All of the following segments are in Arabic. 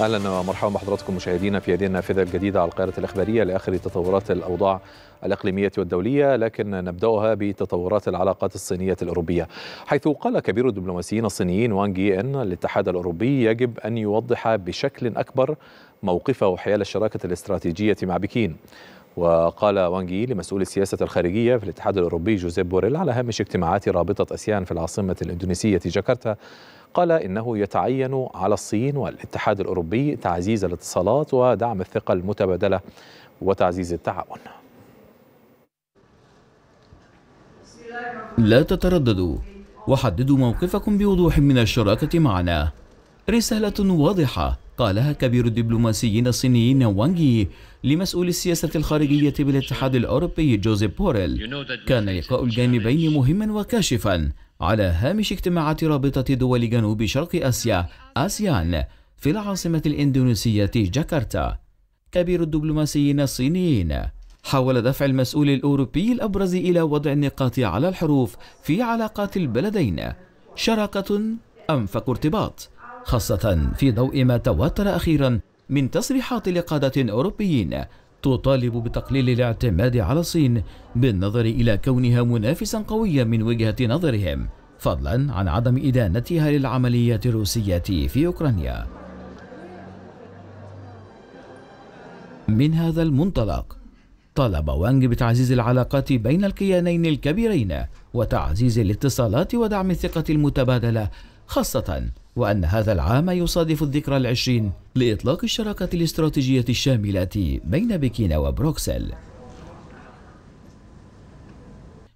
أهلا ومرحبا بحضراتكم مشاهدينا في هذه النافذة الجديدة على القاهرة الإخبارية لآخر تطورات الأوضاع الإقليمية والدولية لكن نبدأها بتطورات العلاقات الصينية الأوروبية. حيث قال كبير الدبلوماسيين الصينيين وانغ يي إن الاتحاد الأوروبي يجب أن يوضح بشكل أكبر موقفه حيال الشراكة الاستراتيجية مع بكين. وقال وانغ لمسؤول السياسة الخارجية في الاتحاد الأوروبي جوزيف بوريل على هامش اجتماعات رابطة أسيان في العاصمة الإندونيسية جاكرتا قال إنه يتعين على الصين والاتحاد الأوروبي تعزيز الاتصالات ودعم الثقة المتبادلة وتعزيز التعاون. لا تترددوا. وحددوا موقفكم بوضوح من الشراكة معنا. رسالة واضحة قالها كبير الدبلوماسيين الصينيين وانغي لمسؤول السياسة الخارجية بالاتحاد الأوروبي جوزيف بوريل. كان لقاء الجانبين مهما وكاشفا. على هامش اجتماعات رابطة دول جنوب شرق آسيا آسيان في العاصمة الإندونيسية جاكرتا. كبير الدبلوماسيين الصينيين. حاول دفع المسؤول الأوروبي الأبرز إلى وضع النقاط على الحروف في علاقات البلدين. شراكة أنفق ارتباط خاصة في ضوء ما تواتر أخيرا من تصريحات لقادة أوروبيين. تطالب بتقليل الاعتماد على الصين بالنظر إلى كونها منافسا قويا من وجهة نظرهم فضلا عن عدم إدانتها للعمليات الروسية في أوكرانيا. من هذا المنطلق طالب وانغ بتعزيز العلاقات بين الكيانين الكبيرين وتعزيز الاتصالات ودعم الثقة المتبادلة خاصة وأن هذا العام يصادف الذكرى العشرين لإطلاق الشراكة الاستراتيجية الشاملة بين بكين وبروكسل.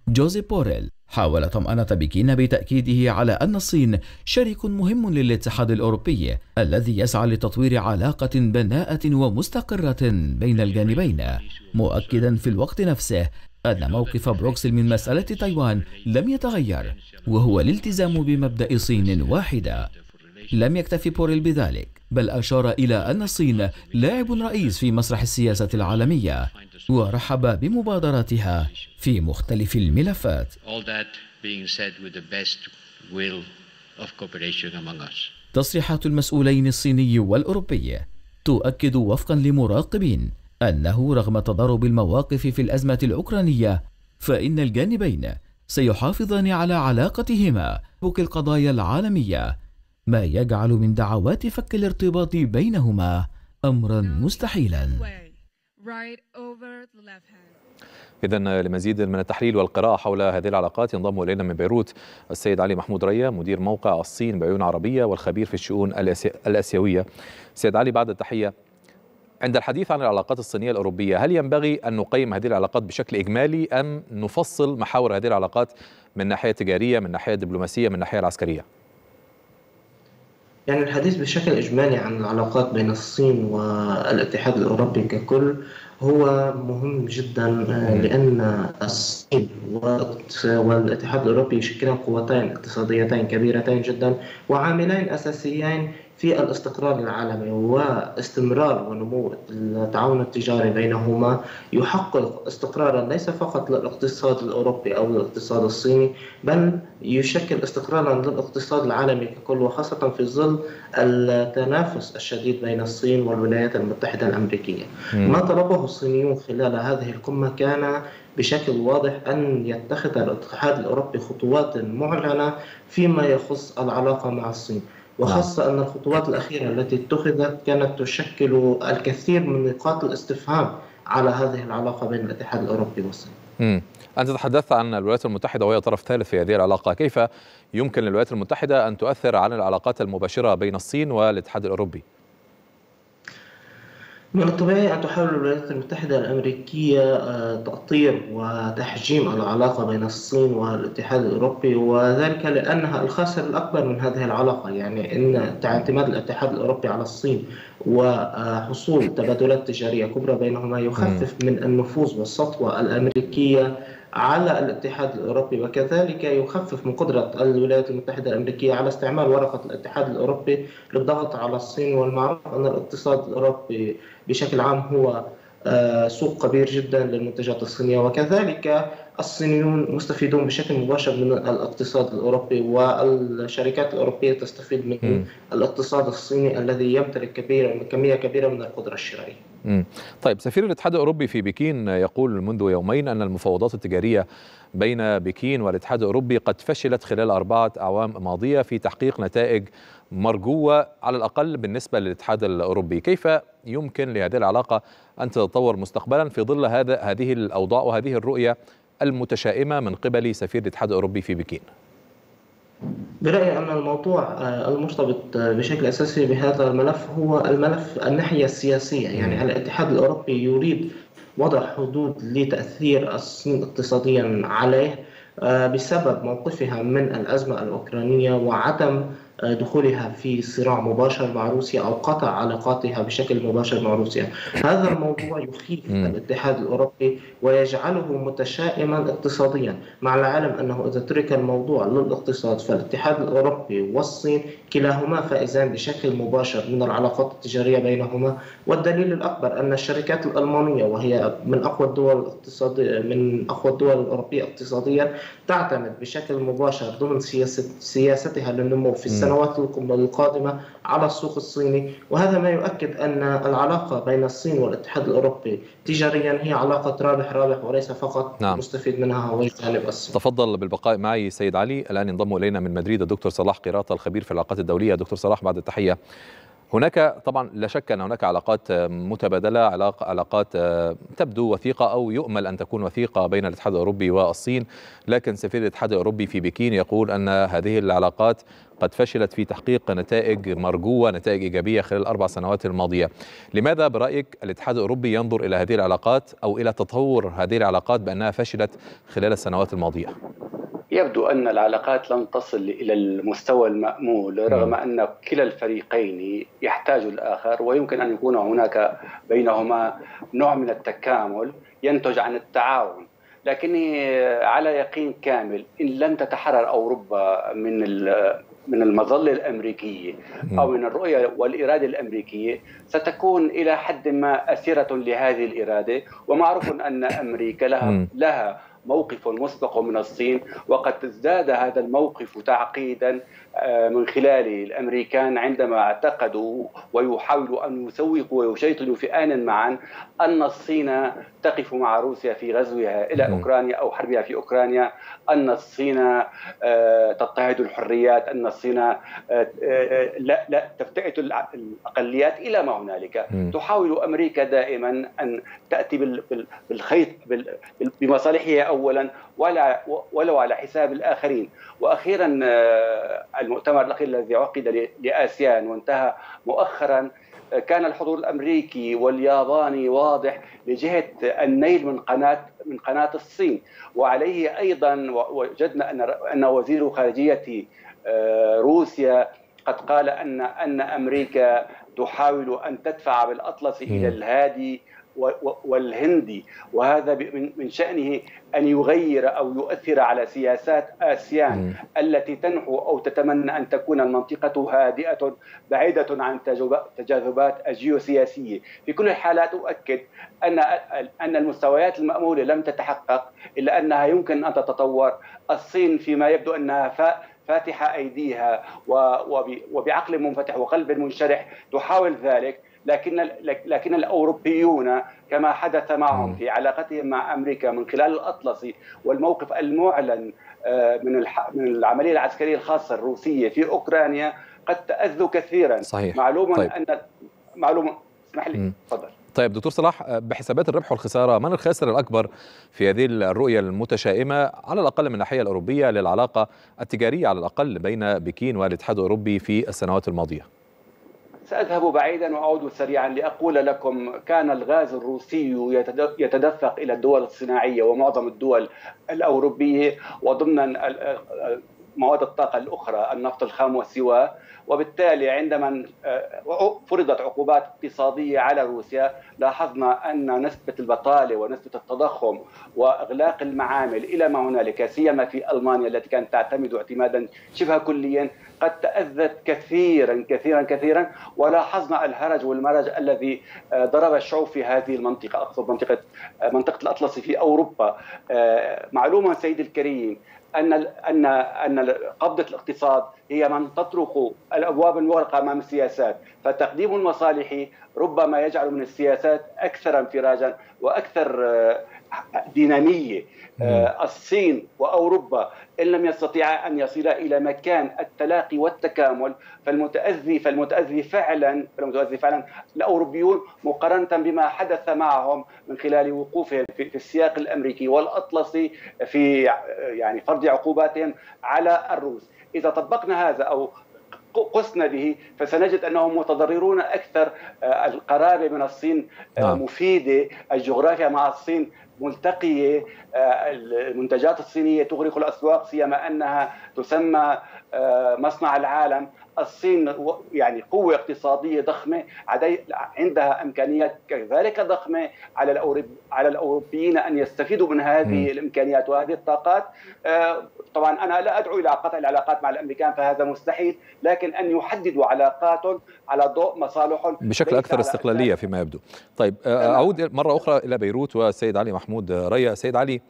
جوزيف بوريل حاول طمأنة بكين بتأكيده على أن الصين شريك مهم للاتحاد الأوروبي الذي يسعى لتطوير علاقة بناءة ومستقرة بين الجانبين مؤكدا في الوقت نفسه أن موقف بروكسل من مسألة تايوان لم يتغير وهو الالتزام بمبدأ صين واحدة. لم يكتفي بوريل بذلك بل أشار إلى أن الصين لاعب رئيس في مسرح السياسة العالمية ورحب بمبادراتها في مختلف الملفات. تصريحات المسؤولين الصيني والأوروبي تؤكد وفقا لمراقبين أنه رغم تضارب المواقف في الأزمة الأوكرانية فإن الجانبين سيحافظان على علاقتهما بك القضايا العالمية ما يجعل من دعوات فك الارتباط بينهما أمرا مستحيلا. إذا لمزيد من التحليل والقراءة حول هذه العلاقات ينضم إلينا من بيروت السيد علي محمود ريا مدير موقع الصين بعيون عربية والخبير في الشؤون الآسيوية. سيد علي بعد التحية. عند الحديث عن العلاقات الصينية الأوروبية هل ينبغي أن نقيم هذه العلاقات بشكل إجمالي أم نفصل محاور هذه العلاقات من ناحية تجارية من ناحية دبلوماسية من ناحية العسكرية؟ يعني الحديث بشكل إجمالي عن العلاقات بين الصين والاتحاد الأوروبي ككل هو مهم جدا لأن الصين والاتحاد الأوروبي يشكلان قوتين اقتصاديتين كبيرتين جدا وعاملين أساسيين في الاستقرار العالمي واستمرار ونمو التعاون التجاري بينهما يحقق استقرارا ليس فقط للاقتصاد الأوروبي أو الاقتصاد الصيني بل يشكل استقرارا للاقتصاد العالمي ككل وخاصة في ظل التنافس الشديد بين الصين والولايات المتحدة الأمريكية. ما طلبه الصينيون خلال هذه القمة كان بشكل واضح أن يتخذ الاتحاد الأوروبي خطوات معلنة فيما يخص العلاقة مع الصين وخاصة أن الخطوات الأخيرة التي اتخذت كانت تشكل الكثير من نقاط الاستفهام على هذه العلاقة بين الاتحاد الأوروبي والصين مم. أنت تحدثت عن الولايات المتحدة وهي طرف ثالث في هذه العلاقة كيف يمكن للولايات المتحدة أن تؤثر على العلاقات المباشرة بين الصين والاتحاد الأوروبي؟ من الطبيعي أن تحاول الولايات المتحدة الأمريكية تأطير وتحجيم العلاقة بين الصين والاتحاد الأوروبي وذلك لأنها الخاسر الأكبر من هذه العلاقة. يعني إن اعتماد الاتحاد الأوروبي على الصين وحصول تبادلات تجارية كبرى بينهما يخفف من النفوذ والسطوة الأمريكية. على الاتحاد الأوروبي وكذلك يخفف من قدرة الولايات المتحدة الأمريكية على استعمال ورقة الاتحاد الأوروبي للضغط على الصين والمعروف أن الاقتصاد الأوروبي بشكل عام هو سوق كبير جدا للمنتجات الصينية وكذلك الصينيون مستفيدون بشكل مباشر من الاقتصاد الأوروبي والشركات الأوروبية تستفيد من م. الاقتصاد الصيني الذي يمتلك كبيرة كمية كبيرة من القدرة الشرائية م. طيب سفير الاتحاد الأوروبي في بكين يقول منذ يومين أن المفاوضات التجارية بين بكين والاتحاد الأوروبي قد فشلت خلال أربعة أعوام ماضية في تحقيق نتائج مرجوة على الأقل بالنسبة للاتحاد الأوروبي كيف يمكن لهذه العلاقة أن تتطور مستقبلا في ظل هذا هذه الأوضاع وهذه الرؤية المتشائمة من قبل سفير الاتحاد الأوروبي في بكين. برأيي أن الموضوع المرتبط بشكل أساسي بهذا الملف هو الملف الناحية السياسية. يعني الاتحاد الأوروبي يريد وضع حدود لتأثير الصين اقتصاديا عليه بسبب موقفها من الأزمة الأوكرانية وعدم دخولها في صراع مباشر مع روسيا أو قطع علاقاتها بشكل مباشر مع روسيا. هذا الموضوع يخيف الاتحاد الأوروبي ويجعله متشائما اقتصاديا. مع العلم أنه إذا ترك الموضوع للاقتصاد فالاتحاد الأوروبي والصين كلاهما فائزان بشكل مباشر من العلاقات التجارية بينهما. والدليل الأكبر أن الشركات الألمانية وهي من أقوى الدول الاقتصادية من أقوى الدول الأوروبية اقتصاديا تعتمد بشكل مباشر ضمن سياستها للنمو في السنوات القادمة على السوق الصيني. وهذا ما يؤكد أن العلاقة بين الصين والاتحاد الأوروبي تجاريا هي علاقة رابح رابح وليس فقط نعم. مستفيد منها هو الجانب الصيني تفضل بالبقاء معي سيد علي. الآن ينضم إلينا من مدريد الدكتور صلاح قراطة الخبير في العلاقات الدولية. دكتور صلاح بعد التحية. هناك طبعا لا شك أن هناك علاقات متبادلة علاق علاقات تبدو وثيقة أو يؤمل أن تكون وثيقة بين الاتحاد الأوروبي والصين. لكن سفير الاتحاد الأوروبي في بكين يقول أن هذه العلاقات قد فشلت في تحقيق نتائج مرجوة نتائج إيجابية خلال الأربع سنوات الماضية. لماذا برأيك الاتحاد الأوروبي ينظر إلى هذه العلاقات أو إلى تطور هذه العلاقات بأنها فشلت خلال السنوات الماضية؟ يبدو أن العلاقات لن تصل إلى المستوى المأمول رغم أن كلا الفريقين يحتاج الآخر ويمكن أن يكون هناك بينهما نوع من التكامل ينتج عن التعاون. لكني على يقين كامل إن لم تتحرر أوروبا من من المظلة الأمريكية أو من الرؤية والإرادة الأمريكية ستكون إلى حد ما أسيرة لهذه الإرادة. ومعروف أن أمريكا لها لها موقف مسبق من الصين وقد ازداد هذا الموقف تعقيدا من خلال الأمريكان عندما اعتقدوا ويحاولوا أن يسوقوا ويشيطنوا في آن معا أن الصين تقف مع روسيا في غزوها إلى أوكرانيا أو حربها في أوكرانيا أن الصين تضطهد الحريات أن الصين لا لا تفتئت الأقليات إلى ما هنالك. تحاول أمريكا دائما أن تأتي بالخيط بمصالحها اولا ولا ولو على حساب الآخرين. وأخيرا المؤتمر الأخير الذي عقد لآسيان وانتهى مؤخرا كان الحضور الأمريكي والياباني واضح لجهة النيل من قناه من قناة الصين. وعليه أيضا وجدنا أن أن وزير خارجية روسيا قد قال ان أن أمريكا تحاول أن تدفع بالأطلس إلى الهادي والهندي. وهذا من شأنه أن يغير أو يؤثر على سياسات آسيان التي تنحو أو تتمنى أن تكون المنطقة هادئة بعيدة عن التجاذبات الجيوسياسية. في كل الحالات أؤكد أن أن المستويات المأمولة لم تتحقق إلا أنها يمكن أن تتطور. الصين فيما يبدو أنها فاتحة أيديها وبعقل منفتح وقلب منشرح تحاول ذلك. لكن لكن الأوروبيون كما حدث معهم في علاقتهم مع أمريكا من خلال الاطلسي والموقف المعلن من من العملية العسكرية الخاصة الروسية في أوكرانيا قد تأذوا كثيرا. صحيح. معلوم طيب. أن معلوم اسمح لي. تفضل. طيب دكتور صلاح بحسابات الربح والخسارة من الخاسر الأكبر في هذه الرؤية المتشائمة؟ على الأقل من الناحية الأوروبية للعلاقة التجارية على الأقل بين بكين والاتحاد الأوروبي في السنوات الماضية. سأذهب بعيدا وأعود سريعا لأقول لكم كان الغاز الروسي يتدفق إلى الدول الصناعية ومعظم الدول الأوروبية وضمن مواد الطاقة الأخرى النفط الخام والسواه وبالتالي عندما آه، فرضت عقوبات اقتصادية على روسيا لاحظنا أن نسبة البطالة ونسبة التضخم وإغلاق المعامل إلى ما هنالك سيما في ألمانيا التي كانت تعتمد اعتمادا شبه كليا قد تأذت كثيرا كثيرا كثيرا ولاحظنا الهرج والمرج الذي آه، ضرب الشعوب في هذه المنطقة أقصد منطقة آه، منطقة الأطلسي في أوروبا. معلومة سيدي الكريم أن أن أن قبضة الاقتصاد هي من تطرق الأبواب المغلقة أمام السياسات، فتقديم المصالح ربما يجعل من السياسات أكثر انفراجا وأكثر آه، دينامية. آه، الصين وأوروبا إن لم يستطيعا أن يصلا إلى مكان التلاقي والتكامل فالمتأذي فالمتأذي فعلا فالمتأذي فعلا الأوروبيون مقارنة بما حدث معهم من خلال وقوفهم في السياق الأمريكي والأطلسي في يعني فرض عقوباتهم على الروس. إذا طبقنا هذا أو قسنا به فسنجد أنهم متضررون أكثر آه، القرابة من الصين آه، نعم. مفيدة الجغرافيا مع الصين ملتقية آه، المنتجات الصينية تغرق الأسواق سيما أنها تسمى مصنع العالم الصين يعني قوة اقتصادية ضخمة عندها إمكانيات كذلك ضخمة على الأوروب على الأوروبيين أن يستفيدوا من هذه م. الإمكانيات وهذه الطاقات طبعا أنا لا أدعو إلى قطع العلاقات مع الأمريكان فهذا مستحيل لكن أن يحددوا علاقات على ضوء مصالحهم بشكل أكثر استقلالية فيما يبدو. طيب آه، أعود مرة أخرى إلى بيروت والسيد علي محمود ريا. سيد علي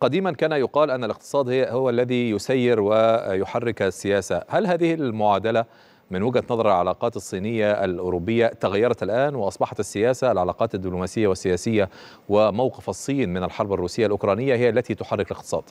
قديما كان يقال أن الاقتصاد هو الذي يسير ويحرك السياسة. هل هذه المعادلة من وجهة نظر العلاقات الصينية الأوروبية تغيرت الآن وأصبحت السياسة العلاقات الدبلوماسية والسياسية وموقف الصين من الحرب الروسية الأوكرانية هي التي تحرك الاقتصاد؟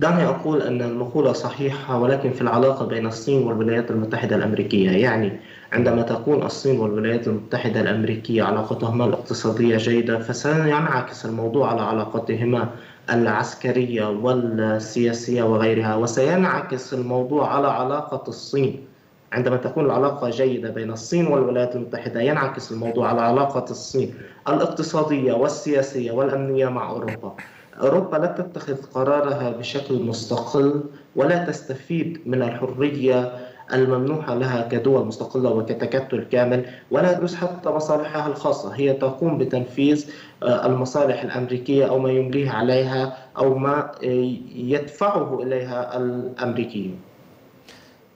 دعني أقول أن المقولة صحيحة ولكن في العلاقة بين الصين والولايات المتحدة الأمريكية. يعني عندما تكون الصين والولايات المتحدة الأمريكية علاقتهما الاقتصادية جيدة فسينعكس الموضوع على علاقتهما العسكرية والسياسية وغيرها وسينعكس الموضوع على علاقة الصين. عندما تكون العلاقة جيدة بين الصين والولايات المتحدة ينعكس الموضوع على علاقة الصين الاقتصادية والسياسية والأمنية مع أوروبا. أوروبا لا تتخذ قرارها بشكل مستقل ولا تستفيد من الحرية الممنوحة لها كدول مستقلة وكتكتل كامل ولا تدرس حتى مصالحها الخاصة. هي تقوم بتنفيذ آه، المصالح الأمريكية أو ما يمليه عليها أو ما آه، يدفعه إليها الأمريكيون.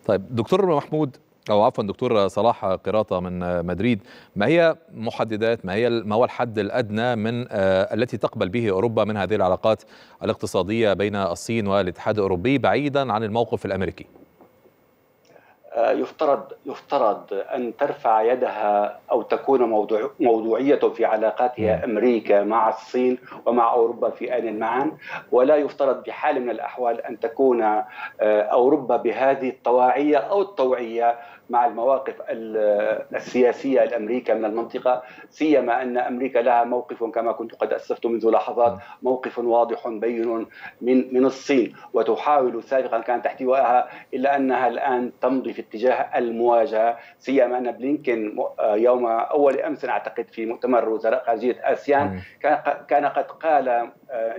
طيب دكتور محمود أو عفوا دكتور صلاح قراطة من مدريد. ما هي محددات ما هي ما هو الحد الأدنى من آه، التي تقبل به أوروبا من هذه العلاقات الاقتصادية بين الصين والاتحاد الأوروبي بعيدا عن الموقف الأمريكي؟ آه، يفترض يفترض أن ترفع يدها أو تكون موضوع موضوعية في علاقاتها أمريكا مع الصين ومع أوروبا في آن معا. ولا يفترض بحال من الأحوال أن تكون آه، أوروبا بهذه الطواعية أو الطوعيه مع المواقف السياسية الامريكا من المنطقة سيما أن أمريكا لها موقف كما كنت قد أسفت منذ لحظات موقف واضح بين من من الصين وتحاول سابقا كانت احتوائها إلا أنها الآن تمضي في اتجاه المواجهة. سيما أن بلينكن يوم أول أمس أعتقد في مؤتمر وزراء خارجيه آسيان كان قد قال آه،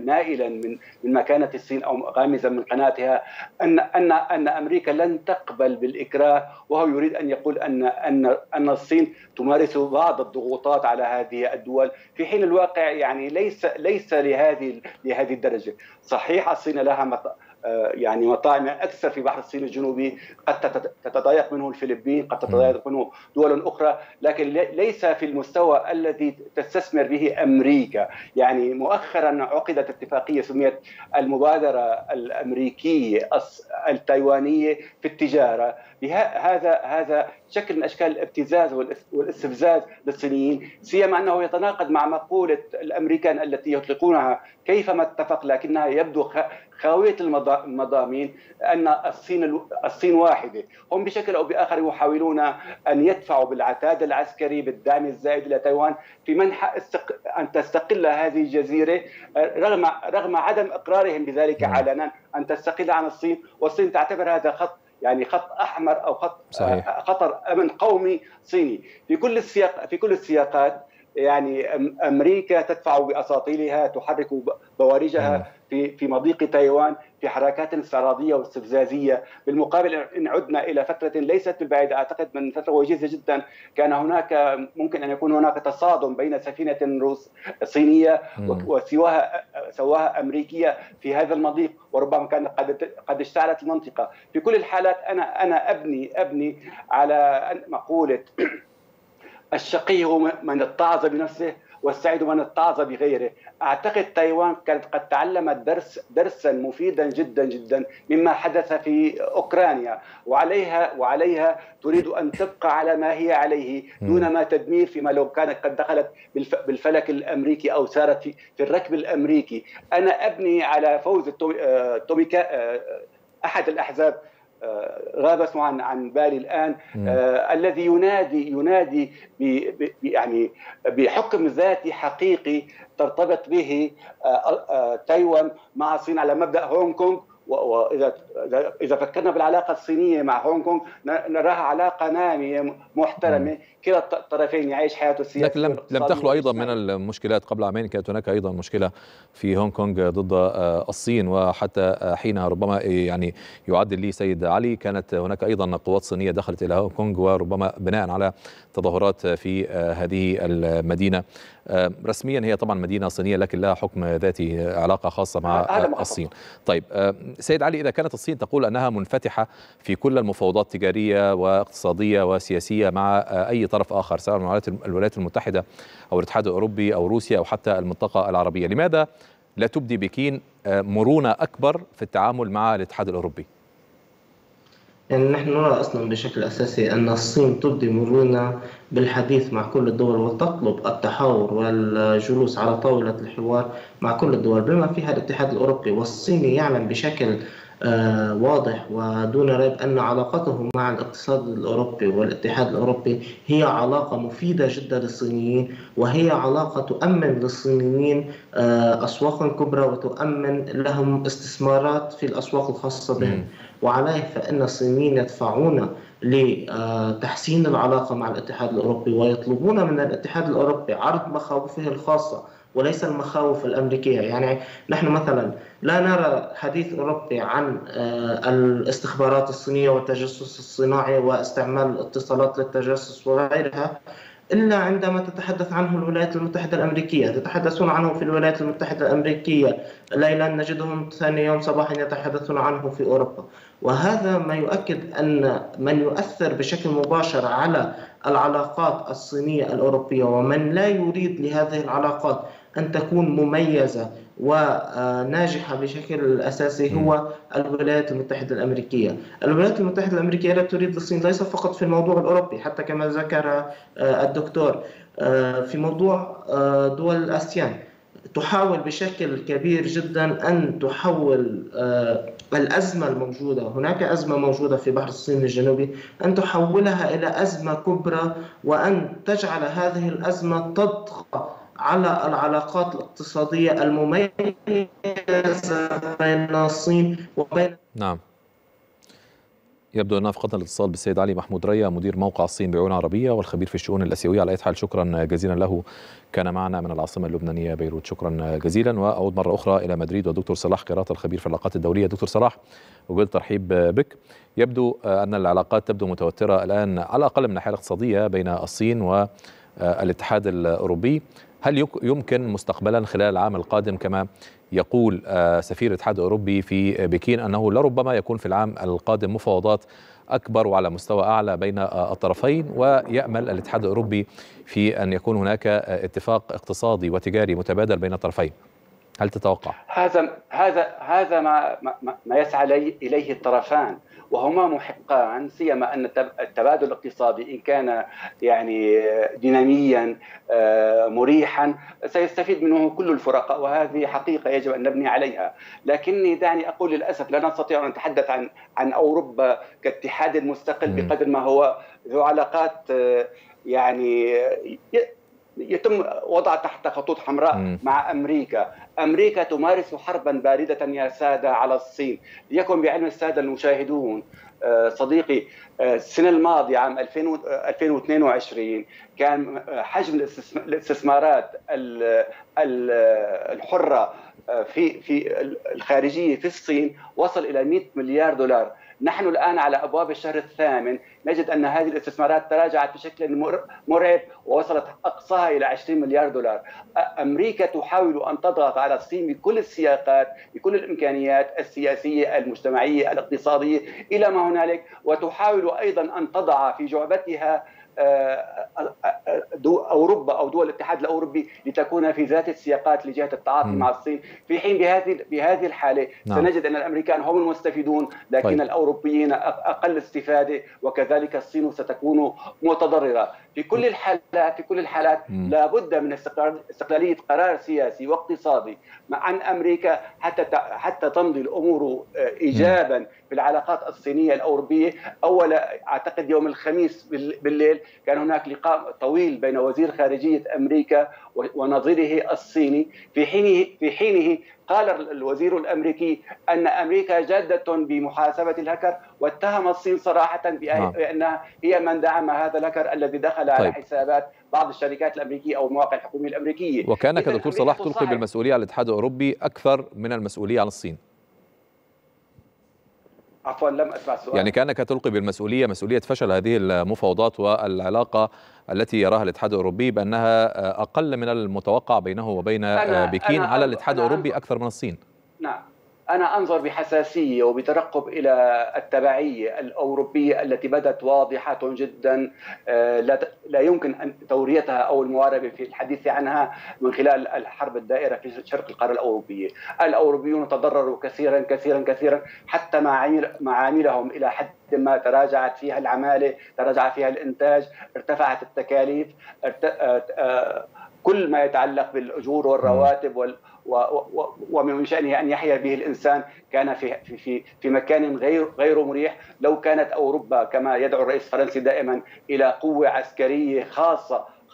نائلا من من مكانة الصين أو غامزا من قناتها ان ان أن أمريكا لن تقبل بالإكراه وهو يريد أن يقول ان ان أن الصين تمارس بعض الضغوطات على هذه الدول. في حين الواقع يعني ليس ليس لهذه لهذه الدرجة. صحيح الصين لها يعني مطاعم أكثر في بحر الصين الجنوبي قد تتضايق منه الفلبين قد تتضايق منه دول أخرى لكن ليس في المستوى الذي تستثمر به أمريكا. يعني مؤخرا عقدت اتفاقية سميت المبادرة الأمريكية التايوانية في التجارة. هذا هذا شكل من أشكال الابتزاز والاستفزاز للصينيين سيما أنه يتناقض مع مقولة الأمريكان التي يطلقونها كيفما اتفق لكنها يبدو خاوية المضامين أن الصين الصين واحدة، هم بشكل أو بآخر يحاولون أن يدفعوا بالعتاد العسكري بالدعم الزائد إلى تايوان في منح أن تستقل هذه الجزيرة رغم رغم عدم إقرارهم بذلك نعم. علنا أن تستقل عن الصين، والصين تعتبر هذا خط يعني خط أحمر أو خط صحيح. خطر أمن قومي صيني في كل السياق في كل السياقات يعني أمريكا تدفع بأساطيلها تحرك بوارجها في في مضيق تايوان في حركات استعراضيه واستفزازية. بالمقابل إن عدنا إلى فترة ليست بالبعيده أعتقد من فترة وجيزة جدا كان هناك ممكن أن يكون هناك تصادم بين سفينة روس صينية وسواها سواها أمريكية في هذا المضيق وربما كانت قد قد اشتعلت المنطقة. في كل الحالات أنا أنا أبني أبني على مقوله الشقي هو من اتعظ بنفسه. والسعيد من اتعظ بغيره. أعتقد تايوان كانت قد تعلمت درس درسا مفيدا جدا جدا مما حدث في أوكرانيا. وعليها وعليها تريد أن تبقى على ما هي عليه دون ما تدمير فيما لو كانت قد دخلت بالفلك الأمريكي أو سارت في, في الركب الأمريكي. أنا أبني على فوز توميكا أحد الأحزاب غاب اسمه عن عن بالي الآن. آه الذي ينادي ينادي ب يعني بحكم ذاتي حقيقي ترتبط به آه آه تايوان مع الصين على مبدأ هونغ كونغ. واذا اذا فكرنا بالعلاقة الصينية مع هونغ كونغ نراها علاقة نامية محترمة. كلا الطرفين يعيش حياته السياسية لكن لم لم تخلو أيضا من المشكلات قبل عامين. كانت هناك أيضا مشكلة في هونغ كونغ ضد الصين. وحتى حينها ربما يعني يعدل لي سيد علي كانت هناك أيضا قوات صينية دخلت إلى هونغ كونغ وربما بناء على تظاهرات في هذه المدينة. رسميا هي طبعا مدينة صينية لكن لها حكم ذاتي علاقة خاصة مع الصين. طيب سيد علي إذا كانت الصين تقول أنها منفتحة في كل المفاوضات التجاريه واقتصادية وسياسية مع أي طرف آخر سواء الولايات المتحدة أو الاتحاد الأوروبي أو روسيا أو حتى المنطقة العربية. لماذا لا تبدي بكين مرونة أكبر في التعامل مع الاتحاد الأوروبي؟ يعني نحن نرى أصلا بشكل أساسي أن الصين تبدي مرونة بالحديث مع كل الدول وتطلب التحاور والجلوس على طاولة الحوار مع كل الدول بما فيها الاتحاد الأوروبي والصين يعلم بشكل آه واضح ودون ريب أن علاقته مع الاقتصاد الأوروبي والاتحاد الأوروبي هي علاقة مفيدة جدا للصينيين وهي علاقة تؤمن للصينيين آه أسواقا كبرى وتؤمن لهم استثمارات في الأسواق الخاصة بهم. وعليه فإن الصينيين يدفعون لتحسين العلاقة مع الاتحاد الأوروبي ويطلبون من الاتحاد الأوروبي عرض مخاوفه الخاصة وليس المخاوف الأمريكية. يعني نحن مثلا لا نرى حديث أوروبي عن الاستخبارات الصينية والتجسس الصناعي واستعمال الاتصالات للتجسس وغيرها. إلا عندما تتحدث عنه الولايات المتحدة الأمريكية تتحدثون عنه في الولايات المتحدة الأمريكية ليلا نجدهم ثاني يوم صباحا يتحدثون عنه في أوروبا. وهذا ما يؤكد أن من يؤثر بشكل مباشر على العلاقات الصينية الأوروبية ومن لا يريد لهذه العلاقات أن تكون مميزة وناجحة بشكل أساسي هو الولايات المتحدة الأمريكية. الولايات المتحدة الأمريكية لا تريد الصين ليس فقط في الموضوع الأوروبي حتى كما ذكر الدكتور في موضوع دول الأسيان تحاول بشكل كبير جدا أن تحول الأزمة الموجودة هناك أزمة موجودة في بحر الصين الجنوبي أن تحولها إلى أزمة كبرى وأن تجعل هذه الأزمة تطغى على العلاقات الاقتصادية المميزة بين الصين وبين نعم. يبدو أننا فقدنا الاتصال بالسيد علي محمود ريا مدير موقع الصين بعيون عربية والخبير في الشؤون الآسيوية. على أي حال شكرا جزيلا له. كان معنا من العاصمة اللبنانية بيروت. شكرا جزيلا. وأعود مرة أخرى إلى مدريد ودكتور صلاح قراط الخبير في العلاقات الدولية. دكتور صلاح وجد ترحيب بك. يبدو أن العلاقات تبدو متوترة الآن على الأقل من الناحية الاقتصادية بين الصين والاتحاد الأوروبي. هل يمكن مستقبلا خلال العام القادم كما يقول سفير الاتحاد الأوروبي في بكين أنه لربما يكون في العام القادم مفاوضات أكبر وعلى مستوى أعلى بين الطرفين ويأمل الاتحاد الأوروبي في أن يكون هناك اتفاق اقتصادي وتجاري متبادل بين الطرفين. هل تتوقع؟ هذا هذا هذا ما ما, ما يسعى إليه الطرفان. وهما محقان سيما أن التبادل الاقتصادي إن كان يعني ديناميا مريحا سيستفيد منه كل الفرقاء وهذه حقيقة يجب أن نبني عليها، لكني دعني أقول للأسف لا نستطيع أن نتحدث عن عن أوروبا كاتحاد مستقل بقدر ما هو ذو علاقات يعني يتم وضع تحت خطوط حمراء م. مع أمريكا، أمريكا تمارس حربا باردة يا سادة على الصين، ليكن بعلم السادة المشاهدون صديقي السنة الماضية عام 2022 كان حجم الاستثمارات الحرة في في الخارجية في الصين وصل إلى 100 مليار دولار. نحن الآن على أبواب الشهر الثامن. نجد أن هذه الاستثمارات تراجعت بشكل مرعب ووصلت أقصاها إلى 20 مليار دولار. أمريكا تحاول أن تضغط على الصين بكل السياقات بكل الإمكانيات السياسية المجتمعية الاقتصادية إلى ما هنالك وتحاول أيضا أن تضع في جعبتها أوروبا أو دول الاتحاد الأوروبي لتكون في ذات السياقات لجهة التعاطي مع الصين في حين بهذه بهذه الحالة نعم. سنجد أن الأمريكان هم المستفيدون لكن طيب. الأوروبيين أقل استفادة وكذلك الصين ستكون متضررة في كل الحالات في كل الحالات لابد من استقلالية قرار سياسي واقتصادي عن أمريكا حتى حتى تمضي الأمور ايجابا في العلاقات الصينية الأوروبية. أول أعتقد يوم الخميس بالليل كان هناك لقاء طويل بين وزير خارجية أمريكا ونظيره الصيني في حينه في حينه قال الوزير الأمريكي أن أمريكا جادة بمحاسبة الهكر واتهم الصين صراحة نعم. بانها هي من دعم هذا الهكر الذي دخل على طيب. حسابات بعض الشركات الأمريكية أو المواقع الحكومية الأمريكية وكانك دكتور صلاح تلقي بالمسؤولية على الاتحاد الأوروبي أكثر من المسؤولية عن الصين عفوا لم اسمع السؤال. يعني كأنك تلقي بالمسؤولية مسؤولية فشل هذه المفاوضات والعلاقة التي يراها الاتحاد الأوروبي بأنها أقل من المتوقع بينه وبين أنا بكين أنا على الاتحاد الأوروبي أكثر من الصين. نعم. أنا أنظر بحساسية وبترقب إلى التبعية الأوروبية التي بدت واضحة جدا آه، لا يمكن أن توريتها أو المواربة في الحديث عنها من خلال الحرب الدائرة في شرق القارة الأوروبية الأوروبيون تضرروا كثيرا كثيرا كثيرا حتى معاملهم إلى حد ما تراجعت فيها العمالة تراجع فيها الإنتاج ارتفعت التكاليف. آه، آه، كل ما يتعلق بالأجور والرواتب وال ومن شأنه أن يحيا به الإنسان كان في في في مكان غير غير مريح. لو كانت أوروبا كما يدعو الرئيس الفرنسي دائما إلى قوة عسكرية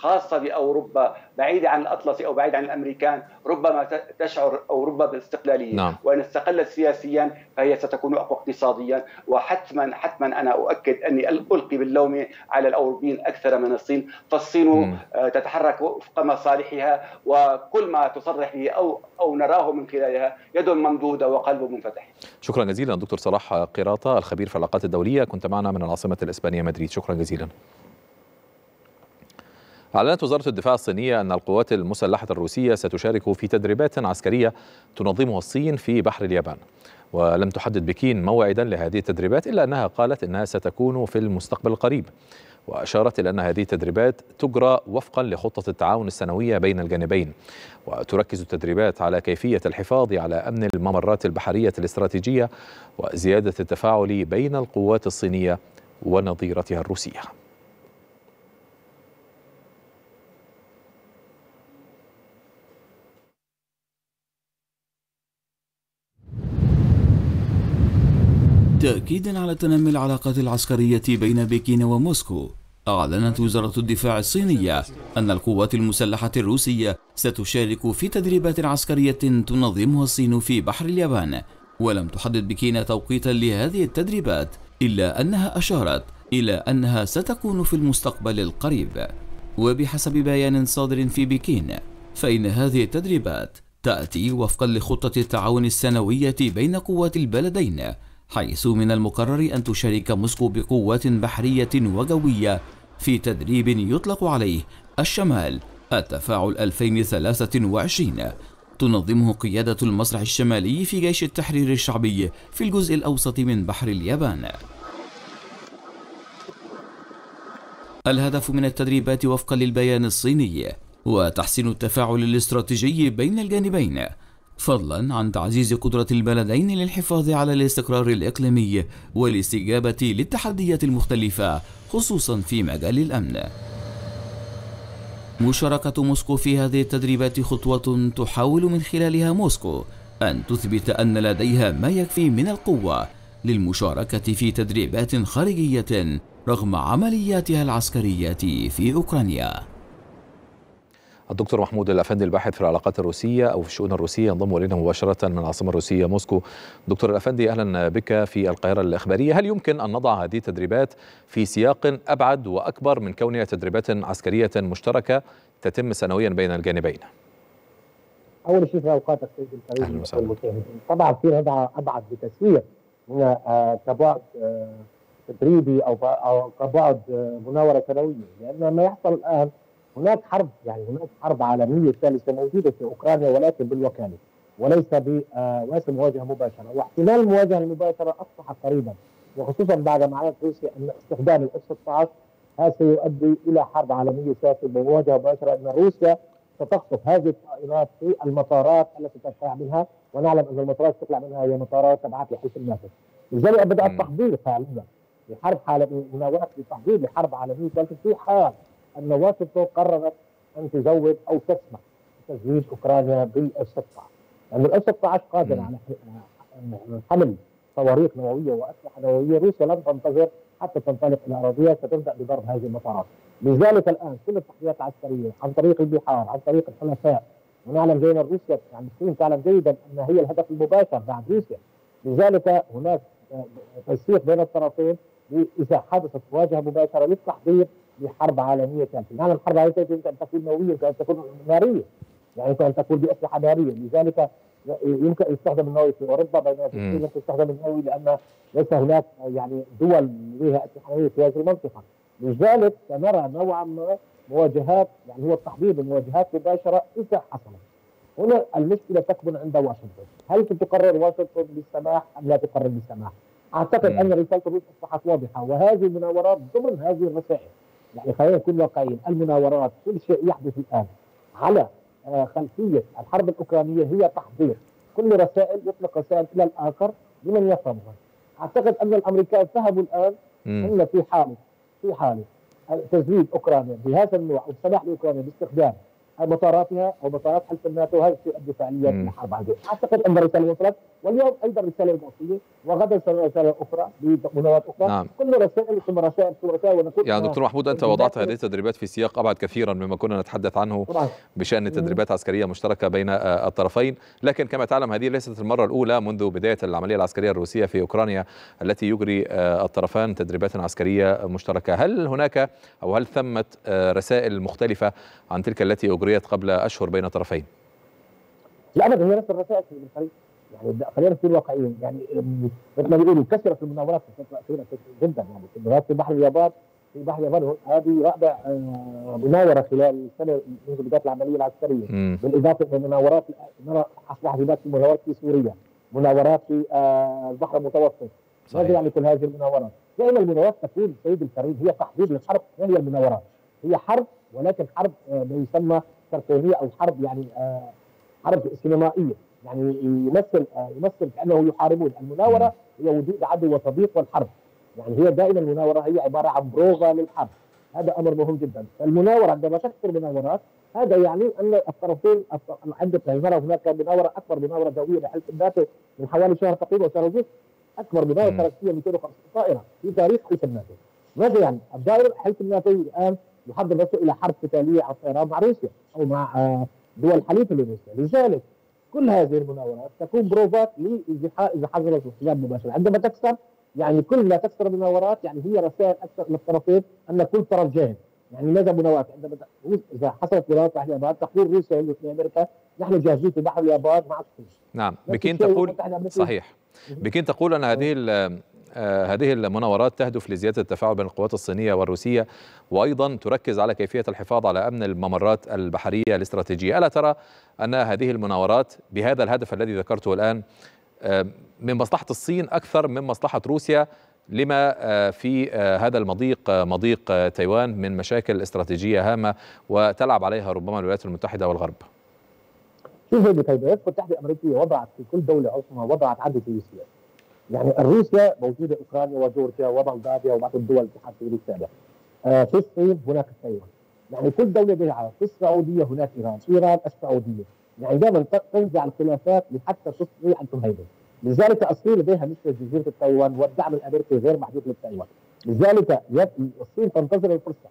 خاصة خاصة بأوروبا بعيدة عن الأطلسي أو بعيدة عن الأمريكان ربما تشعر أوروبا بالاستقلالية. نعم. وإن استقلت سياسيا فهي ستكون أقوى اقتصاديا. وحتما حتما أنا أؤكد أني ألقي باللوم على الأوروبيين أكثر من الصين. فالصين م. آه، تتحرك وفق مصالحها وكل ما تصرح به أو أو نراه من خلالها يد ممدودة وقلب منفتح. شكرا جزيلا دكتور صلاح قراطة الخبير في العلاقات الدولية. كنت معنا من العاصمة الإسبانية مدريد. شكرا جزيلا. أعلنت وزارة الدفاع الصينية أن القوات المسلحة الروسية ستشارك في تدريبات عسكرية تنظمها الصين في بحر اليابان. ولم تحدد بكين موعدا لهذه التدريبات إلا أنها قالت أنها ستكون في المستقبل القريب. وأشارت إلى أن هذه التدريبات تجرى وفقا لخطة التعاون السنوية بين الجانبين. وتركز التدريبات على كيفية الحفاظ على أمن الممرات البحرية الاستراتيجية وزيادة التفاعل بين القوات الصينية ونظيرتها الروسية. تأكيدا على تنمي العلاقات العسكرية بين بكين وموسكو. أعلنت وزارة الدفاع الصينية أن القوات المسلحة الروسية ستشارك في تدريبات عسكرية تنظمها الصين في بحر اليابان. ولم تحدد بكين توقيتا لهذه التدريبات إلا أنها أشارت إلى أنها ستكون في المستقبل القريب. وبحسب بيان صادر في بكين فإن هذه التدريبات تأتي وفقا لخطة التعاون السنوية بين قوات البلدين حيث من المقرر أن تشارك موسكو بقوات بحرية وجوية في تدريب يطلق عليه الشمال. التفاعل 2023 تنظمه قيادة المسرح الشمالي في جيش التحرير الشعبي في الجزء الأوسط من بحر اليابان. الهدف من التدريبات وفقا للبيان الصيني وتحسين التفاعل الاستراتيجي بين الجانبين فضلا عن تعزيز قدرة البلدين للحفاظ على الاستقرار الإقليمي والاستجابة للتحديات المختلفة خصوصا في مجال الأمن. مشاركة موسكو في هذه التدريبات خطوة تحاول من خلالها موسكو أن تثبت أن لديها ما يكفي من القوة للمشاركة في تدريبات خارجية رغم عملياتها العسكرية في أوكرانيا. الدكتور محمود الأفندي الباحث في العلاقات الروسية أو في الشؤون الروسية ينضم إلينا مباشرة من العاصمة الروسية موسكو. دكتور الأفندي أهلا بك في القاهرة الإخبارية، هل يمكن أن نضع هذه التدريبات في سياق أبعد وأكبر من كونها تدريبات عسكرية مشتركة تتم سنويا بين الجانبين؟ أول شيء في اوقاتك سيدي الكريم المشاهدين طبعا في هذا أبعد بكثير من آه كبعد آه تدريبي أو أو كبعد آه مناورة سنوية لأن ما يحصل الآن هناك حرب يعني هناك حرب عالمية ثالثة موجودة في أوكرانيا ولكن بالوكالة وليس وليس مواجهه مباشرة. واحتمال المواجهة المباشرة أصبح قريبا وخصوصا بعد ما اعلنت روسيا أن استخدام الاف 16 هذا سيؤدي إلى حرب عالمية ثالثة بمواجهة مباشرة إن روسيا ستخطف هذه الطائرات في المطارات التي تطلع منها ونعلم أن المطارات تطلع منها هي مطارات تبعات لحوث الناتو. لذلك بدا التحضير فعليا لحرب عالمية مناوره لتحضير لحرب عالمية ثالثة في حال ان واشنطن قررت أن تزود أو تسمح بتزويد أوكرانيا بالاف 16 لأن الاف 16 قادر على حمل صواريخ نووية وأسلحة نووية. روسيا لن تنتظر حتى تنطلق إلى أراضيها ستبدأ بضرب هذه المطارات. لذلك الآن كل التحديات العسكريه عن طريق البحار عن طريق الحلفاء. ونعلم زينا روسيا يعني الصين تعلم جيدا أن هي الهدف المباشر بعد روسيا. لذلك هناك تنسيق بين الطرفين اذا حدثت مواجهه مباشرة للتحضير لحرب عالمية ثالثه، نعلم الحرب العالمية الثالثه يمكن أن تكون نووية يمكن أن تكون نارية. يعني يمكن أن تكون بأسلحة نارية. لذلك يمكن يستخدم النووي في أوروبا بينما في الصين تستخدم النووي لأن ليس هناك يعني دول لها اتحادية في هذه المنطقة. لذلك سنرى نوعا ما مواجهات يعني هو التحضير بمواجهات مباشرة إذا حصلت. هنا المشكلة تكمن عند واشنطن. هل تقرر واشنطن بالسماح أم لا تقرر بالسماح؟ أعتقد أن رساله الروس أصبحت واضحة وهذه المناورات ضمن هذه الرسائل. يعني خلينا نكون واقعيين المناورات كل شيء يحدث الآن على خلفية الحرب الأوكرانية هي تحضير كل رسائل يطلق رسائل إلى الآخر لمن يفهمها. أعتقد أن الأمريكان فهموا الآن إن في حالة في حالة تزويد أوكرانيا بهذا النوع أو السماح لأوكرانيا باستخدام مطاراتها أو مطارات حلف الناتو هذا سيؤدي فعاليا إلى حرب عاديه، أعتقد ان الرساله وصلت واليوم أيضا رسالة موصيه وغدا رسالة أخرى بمناورات أخرى نعم. كل رسائل ثم رسائل ثم رسائل يعني دكتور محمود أنت وضعت هذه التدريبات في سياق أبعد كثيرا مما كنا نتحدث عنه طبعا. بشأن تدريبات عسكرية مشتركة بين الطرفين، لكن كما تعلم هذه ليست المرة الأولى منذ بداية العملية العسكرية الروسية في أوكرانيا التي يجري الطرفان تدريبات عسكرية مشتركة، هل هناك أو هل ثمه رسائل مختلفة عن تلك التي أجريت قبل أشهر بين الطرفين؟ لا ابدا هي نفس الرسائل في الخليج يعني خلينا نكون واقعيين. يعني مثل ما بيقولوا كثرت المناورات في الفترة الأخيرة جدا. يعني المناورات في بحر اليابان في بحر اليابان هذه رابع مناورة خلال السنة منذ بداية العملية العسكرية. بالإضافة إلى مناورات اصبحت هناك مناورات في سوريا مناورات في البحر المتوسط. ماذا يعني كل هذه المناورات؟ دائما المناورات تكون سيد الكريم هي تحضير للحرب ما هي المناورات؟ هي حرب ولكن حرب ما يسمى كرتونيه أو حرب يعني حرب سينمائية. يعني يمثل يمثل كأنه يحاربون. المناورة هي وجود عدو وصديق والحرب. يعني هي دائما المناورة هي عبارة عن بروفا للحرب. هذا أمر مهم جدا. فالمناورة عندما تكثر مناورات هذا يعني أن الطرفين عندك نرى هناك مناورة أكبر مناورة جويه لحلف الناتو من حوالي شهر تقريبا شهر ونصف أكبر مناورة فيها 250 طائرة في تاريخ حلف الناتو. ماذا يعني؟ الدائرة حلف الناتو الآن يحضر نفسه إلى حرب قتالية على الطيران مع روسيا أو مع دول حليفة لروسيا. لذلك كل هذه المناورات تكون بروفات إذا حصلت اغتيال مباشر عندما تكسر يعني كل ما تكسر المناورات يعني هي رسائل أكثر للطرفين أن كل طرف جاهز. يعني ماذا مناورات؟ عندما إذا حصلت مناورات مع اليابان تقول روسيا وامريكا نحن جاهزين في بحر اليابان مع الصين. نعم. بكين تقول صحيح. بكين تقول أن هذه هذه المناورات تهدف لزيادة التفاعل بين القوات الصينية والروسية وأيضا تركز على كيفية الحفاظ على أمن الممرات البحرية الاستراتيجية. ألا ترى أن هذه المناورات بهذا الهدف الذي ذكرته الآن آه من مصلحة الصين أكثر من مصلحة روسيا؟ لما آه في هذا المضيق مضيق تايوان من مشاكل استراتيجية هامة وتلعب عليها ربما الولايات المتحدة والغرب. شوف الولايات المتحدة الأمريكية وضعت في كل دولة عظمى وضعت عدد سياسيات يعني روسيا موجودة أوكرانيا وجورجيا ومولدافيا وبعض الدول الاتحاد السوفيتي السابق. آه في الصين هناك تايوان. يعني كل دولة بها في السعودية هناك إيران، إيران السعودية. يعني دائما تنزع الخلافات لحتى تستطيع أن تهيمن. لذلك الصين لديها مشكله جزيرة تايوان والدعم الأمريكي غير محدود لتايوان. لذلك الصين تنتظر الفرصة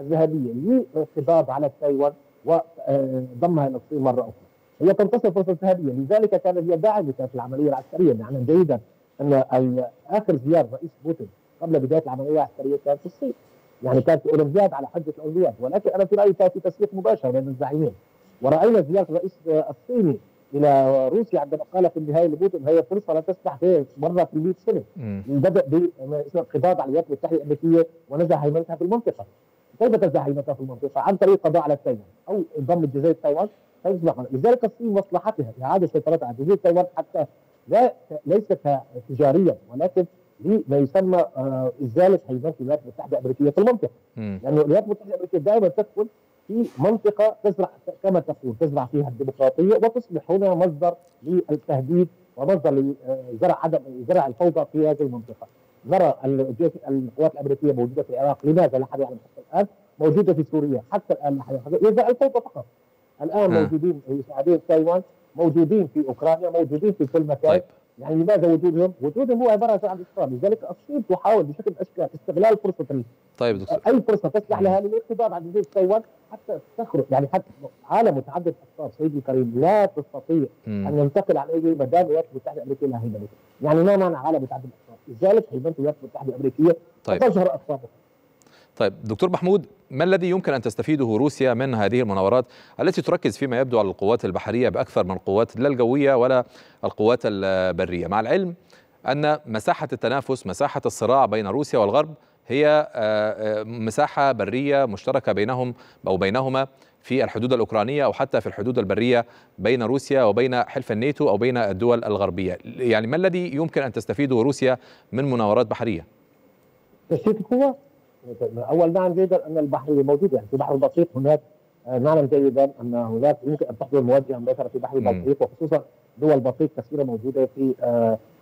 الذهبية للانقضاض على تايوان وضمها إلى الصين مرة أخرى. هي تنتصر فرصة ذهبيه، لذلك كانت هي داعمة في العملية العسكرية، نعلم جيدا أن آخر زياره رئيس بوتين قبل بداية العملية العسكريه كانت في الصين. يعني كانت اولمبياد على حجة الاولمبياد ولكن أنا في رأيي كان في تسويق مباشر بين الزعيمين. ورأينا زياره الرئيس الصيني إلى روسيا عندما قال في النهاية لبوتين هي فرصة لا تسمح به مره في 100 سنة. بدأ بانقباض على الولايات المتحده الأمريكية ونزع هيمنتها في المنطقة. كيف تنزع هيمنتها في المنطقة؟ عن طريق القضاء على تايوان أو ضم جزيره تايوان. لذلك الصين مصلحتها إعادة سيطرتها على جزيرة تايوان حتى لا ليس تجاريا ولكن لما يسمى آه إزالة هيمنه الولايات المتحدة الأمريكية في المنطقة لأنه الولايات المتحدة الأمريكية دائما تدخل في منطقة تزرع كما تقول تزرع فيها الديمقراطية وتصبح هنا مصدر للتهديد ومصدر لزرع عدم زرع الفوضى في هذه المنطقة. نرى القوات الأمريكية موجودة في العراق لماذا لا حد يعلم حتى الآن موجودة في سوريا حتى الآن لا حد يزرع الفوضى فقط. الآن م. موجودين مساعدين تايوان موجودين في أوكرانيا موجودين في كل مكان طيب. يعني لماذا وجودهم؟ وجودهم هو عبارة عن الاستقرار، لذلك الصين تحاول بشكل من الاشكال استغلال فرصه طيب دكتور أي فرصة تسمح لها للاقتضاء على جزيره تايوان حتى تخرج يعني حتى عالم متعدد الاقطار سيدي الكريم لا تستطيع م. أن ينتقل عن اي ما دام الولايات المتحده الامريكيه لها هيمنه يعني ما معنى عالم متعدد الاقطار؟ لذلك هيمنه الولايات المتحده الامريكيه طيب. تظهر اقطارها طيب دكتور محمود ما الذي يمكن أن تستفيده روسيا من هذه المناورات التي تركز فيما يبدو على القوات البحرية بأكثر من القوات لا الجوية ولا القوات البرية مع العلم أن مساحة التنافس مساحة الصراع بين روسيا والغرب هي مساحة برية مشتركة بينهم أو بينهما في الحدود الأوكرانية أو حتى في الحدود البرية بين روسيا وبين حلف الناتو أو بين الدول الغربية، يعني ما الذي يمكن أن تستفيده روسيا من مناورات بحرية؟ تشتيت القوات أول نعلم جيدا أن البحر موجود يعني في بحر البلطيق هناك نعلم جيدا أن هناك يمكن أن تحضر مواجهه مباشرة في بحر البلطيق وخصوصا دول البلطيق كثيرة موجودة في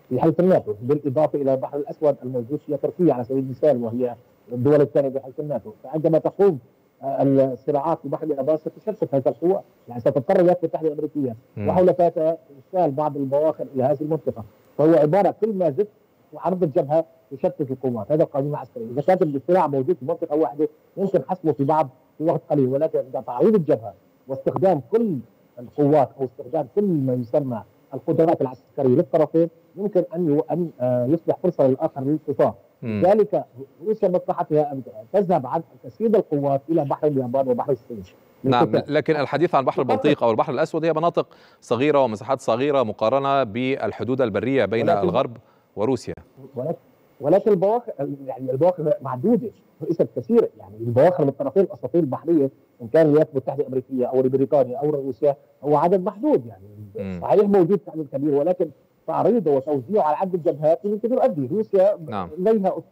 في حلف الناتو بالإضافة إلى البحر الأسود الموجود فيها تركيا على سبيل المثال وهي الدول الثانية بحلف الناتو فعندما تقوم الصراعات في بحر اليابان ستشتت هذه القوى يعني ستضطر الولايات المتحدة الأمريكية وحلفائها إرسال بعض البواخر إلى هذه المنطقة. فهو عبارة كل ما زدت وعرض الجبهة يشتت القوات هذا القانون العسكري إذا كان الاصطراع موجود في منطقة واحدة يمكن حسمه في بعض في وقت قليل. ولكن عند تعريض الجبهة واستخدام كل القوات أو استخدام كل ما يسمى القدرات العسكرية للطرفين يمكن أن أن يصبح فرصة للآخر للانتصار. لذلك روسيا مصلحتها أن تذهب عن تسييد القوات إلى بحر اليابان وبحر الصين. نعم لكن الحديث عن بحر البلطيق أو البحر الأسود هي مناطق صغيرة ومساحات صغيرة مقارنة بالحدود البرية بين الغرب وروسيا. ولكن ولكن البواخر يعني البواخر معدوده ليست كثيره يعني البواخر من طرفي الاساطيل البحرية إن كان الولايات المتحدة الأمريكية أو بريطانيا أو روسيا هو عدد محدود يعني. صحيح موجود تعدد كبير ولكن تعريضه وتوزيعه على عدد الجبهات يمكن يؤدي. روسيا نعم. لديها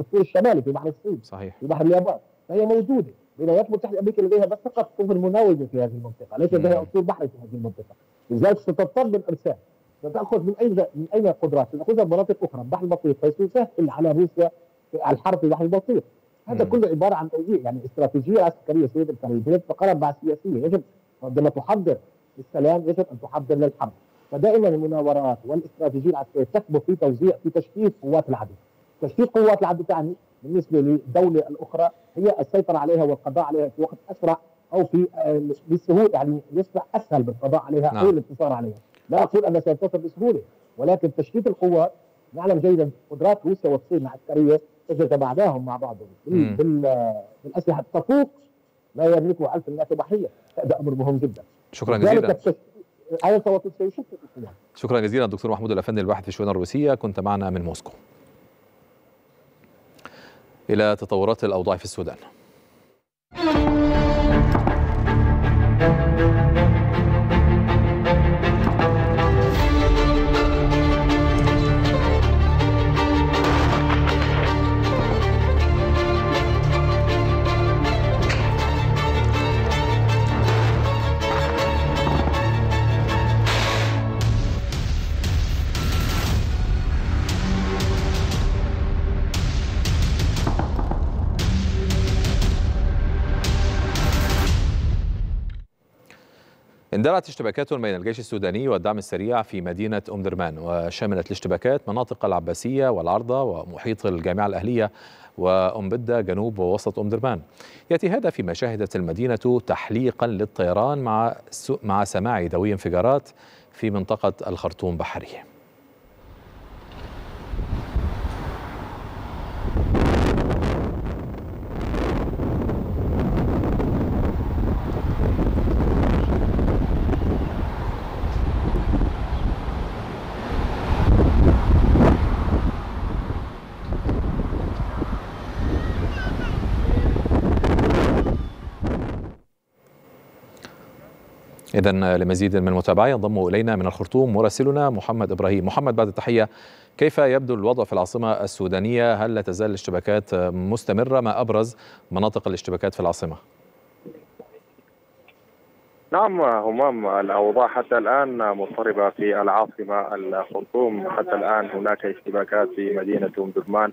الطول الشمالي في بحر الصين صحيح. في بحر اليابان. فهي موجودة. الولايات المتحدة الأمريكية لديها بس فقط سفن مناوبه في هذه المنطقة ليس لديها اسطول بحري في هذه المنطقة. لذلك ستضطر بالارسال ستاخذ من اين من اين القدرات؟ ستاخذها من مناطق أخرى بحر البلطيق فسيسهل على روسيا الحرب في بحر البلطيق هذا مم. كله عبارة عن توزيع يعني استراتيجية عسكرية سيد الكريم هي تتقارب مع السياسيه يجب عندما تحضر للسلام يجب أن تحضر للحرب فدائما المناورات والاستراتيجية العسكرية تكبر في توزيع في تشتيت قوات العدو تشتيت قوات العدو تعني بالنسبة للدولة الأخرى هي السيطرة عليها والقضاء عليها في وقت أسرع أو في آه، بسهوله يعني يصبح أسهل بالقضاء عليها نعم. أو الانتصار عليها لا أقول انها ستصل بسهولة ولكن تشتيت القوات نعلم جيدا قدرات روسيا والصين العسكرية اذا تبعناهم مع بعضهم بالأسلحة تفوق لا يملكه ألف الناس بحريه هذا أمر مهم جدا. شكرا جزيلا. التشتيت- على التوتر سيشتت القوات شكرا جزيلا دكتور محمود الأفندي الباحث في الشؤون الروسية. كنت معنا من موسكو. إلى تطورات الأوضاع في السودان. اندلعت اشتباكات بين الجيش السوداني والدعم السريع في مدينة أم درمان وشملت الاشتباكات مناطق العباسية والعرضة ومحيط الجامعة الأهلية وأم بدة جنوب ووسط أم درمان. يأتي هذا فيما شهدت المدينة تحليقا للطيران مع مع سماع دوي انفجارات في منطقة الخرطوم بحري. إذا لمزيد من المتابعة ينضم إلينا من الخرطوم مراسلنا محمد إبراهيم. محمد بعد التحية كيف يبدو الوضع في العاصمة السودانية؟ هل لا تزال الاشتباكات مستمرة؟ ما أبرز مناطق الاشتباكات في العاصمة؟ نعم همام الأوضاع حتى الآن مضطربة في العاصمة الخرطوم. حتى الآن هناك اشتباكات في مدينة أم درمان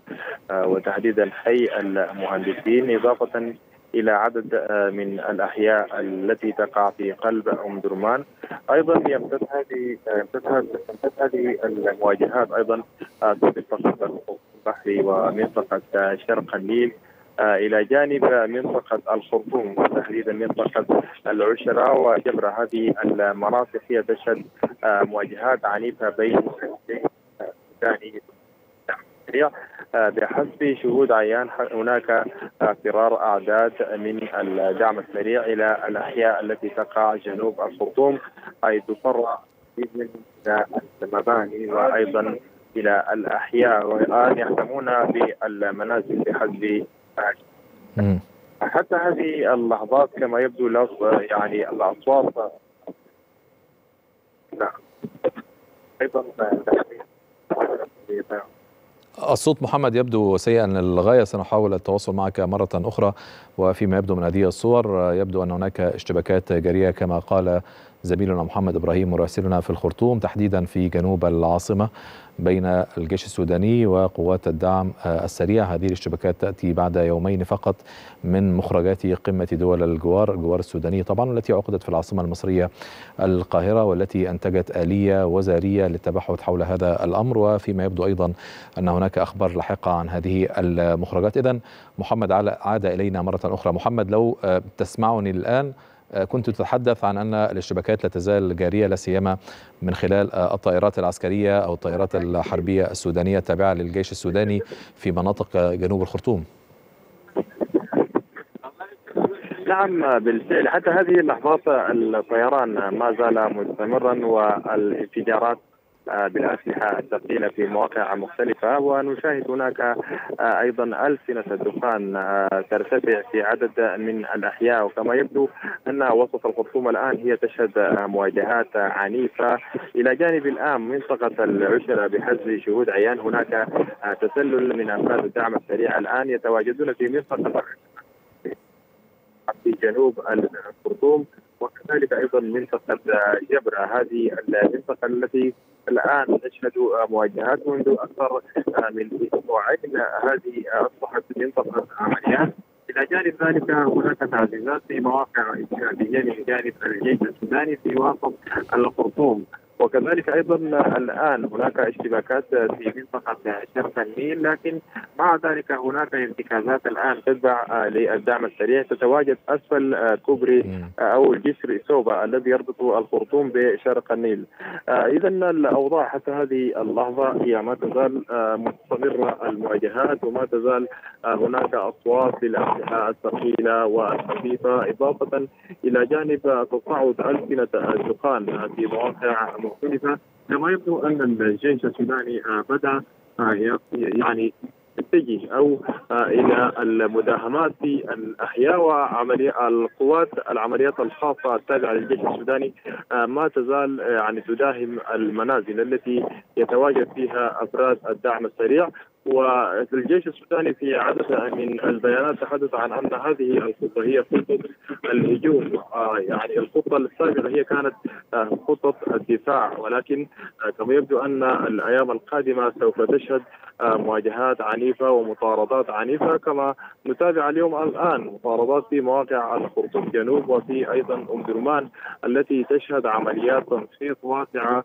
وتحديدا حي المهندسين إضافة إلى عدد من الأحياء التي تقع في قلب أم درمان. أيضا يمتد هذه يمتد هذه المواجهات أيضا في منطقة البحري ومنطقة شرق النيل إلى جانب منطقة الخرطوم وتحديدا منطقة العشرة وجبره هذه المناطق هي تشهد مواجهات عنيفة بين السوداني بحسب شهود عيان هناك فرار أعداد من الدعم السريع إلى الأحياء التي تقع جنوب الخرطوم حيث فرع من المباني وأيضا إلى الأحياء والآن يهتمون بالمنازل بحسب حتى هذه اللحظات كما يبدو يعني الأصوات. نعم. أيضا الصوت محمد يبدو سيئا للغاية. سنحاول التواصل معك مرة أخرى وفيما يبدو من هذه الصور يبدو أن هناك اشتباكات جارية كما قال زميلنا محمد إبراهيم مراسلنا في الخرطوم تحديدا في جنوب العاصمة بين الجيش السوداني وقوات الدعم السريع. هذه الاشتباكات تأتي بعد يومين فقط من مخرجات قمة دول الجوار الجوار السوداني طبعا والتي عقدت في العاصمة المصرية القاهرة والتي أنتجت آلية وزارية للتبحث حول هذا الأمر. وفيما يبدو أيضا أن هناك أخبار لاحقة عن هذه المخرجات. إذا محمد عاد إلينا مرة أخرى. محمد لو تسمعني الآن كنت تتحدث عن أن الاشتباكات لا تزال جارية لا سيما من خلال الطائرات العسكرية أو الطائرات الحربية السودانية التابعة للجيش السوداني في مناطق جنوب الخرطوم. نعم بالفعل حتى هذه اللحظات الطيران ما زال مستمرا والانفجارات بالأسلحة الثقيلة في مواقع مختلفة. ونشاهد هناك أيضا ألسنة الدخان ترتفع في عدد من الأحياء. وكما يبدو أن وسط الخرطوم الآن هي تشهد مواجهات عنيفة. إلى جانب الان منطقة العشرة بحسب شهود عيان. هناك تسلل من افراد الدعم السريع الآن يتواجدون في منطقة في جنوب الخرطوم. وكذلك أيضا منطقة جبرة. هذه المنطقة التي الآن نشهد مواجهات منذ أكثر من أسبوعين. هذه أصبحت منطقه عمليات إلى جانب ذلك هناك تعزيزات في مواقع انشائيه من جانب الجيش السوداني في وسط الخرطوم. وكذلك أيضا الآن هناك اشتباكات في منطقة شرق النيل لكن مع ذلك هناك ارتكازات الآن تتبع للدعم السريع. تتواجد أسفل كوبري أو جسر سوبا الذي يربط الخرطوم بشرق النيل. اذا الأوضاع حتى هذه اللحظة هي ما تزال مستمرة المواجهات وما تزال هناك أصوات للأسلحة الثقيلة والخفيفة إضافة إلى جانب تصاعد ألسنة الدخان في مواقع مختلفه كما يبدو أن الجيش السوداني بدأ يعني يتجه أو إلى المداهمات في الأحياء وعمليه القوات العمليات الخاصة التابعة للجيش السوداني ما تزال يعني تداهم المنازل التي يتواجد فيها أفراد الدعم السريع. والجيش السوداني في عدد من البيانات تحدث عن أن هذه الخطة هي خطة الهجوم. آه يعني الخطة السابقة هي كانت آه خطة الدفاع. ولكن آه كما يبدو أن الأيام القادمة سوف تشهد مواجهات عنيفة ومطاردات عنيفة كما نتابع اليوم الآن مطاردات في مواقع الخرطوم جنوب وفي أيضا أم درمان التي تشهد عمليات تنشيط واسعة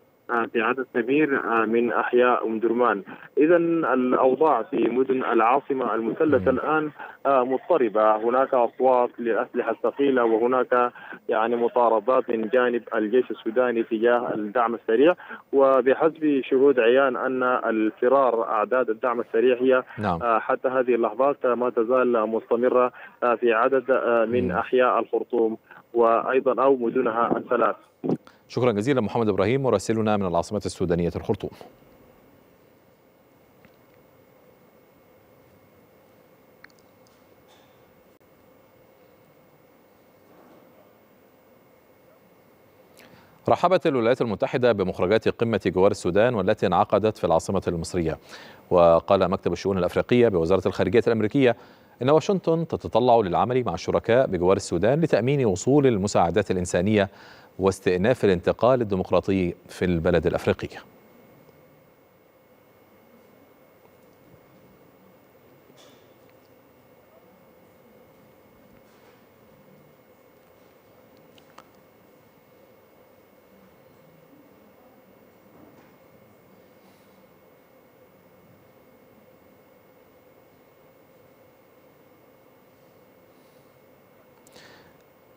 في عدد كبير من أحياء أم درمان، اذا الأوضاع في مدن العاصمة المثلثه الآن مضطربة، هناك أصوات للاسلحه الثقيله وهناك يعني مطاردات من جانب الجيش السوداني تجاه الدعم السريع، وبحسب شهود عيان أن الفرار أعداد الدعم السريع هي نعم. حتى هذه اللحظات ما تزال مستمرة في عدد من أحياء الخرطوم وأيضا أو مدنها الثلاث. شكرا جزيلا محمد إبراهيم مراسلنا من العاصمة السودانية الخرطوم. رحبت الولايات المتحدة بمخرجات قمة جوار السودان والتي انعقدت في العاصمة المصرية وقال مكتب الشؤون الأفريقية بوزارة الخارجية الأمريكية إن واشنطن تتطلع للعمل مع الشركاء بجوار السودان لتأمين وصول المساعدات الإنسانية واستئناف الانتقال الديمقراطي في البلد الأفريقي.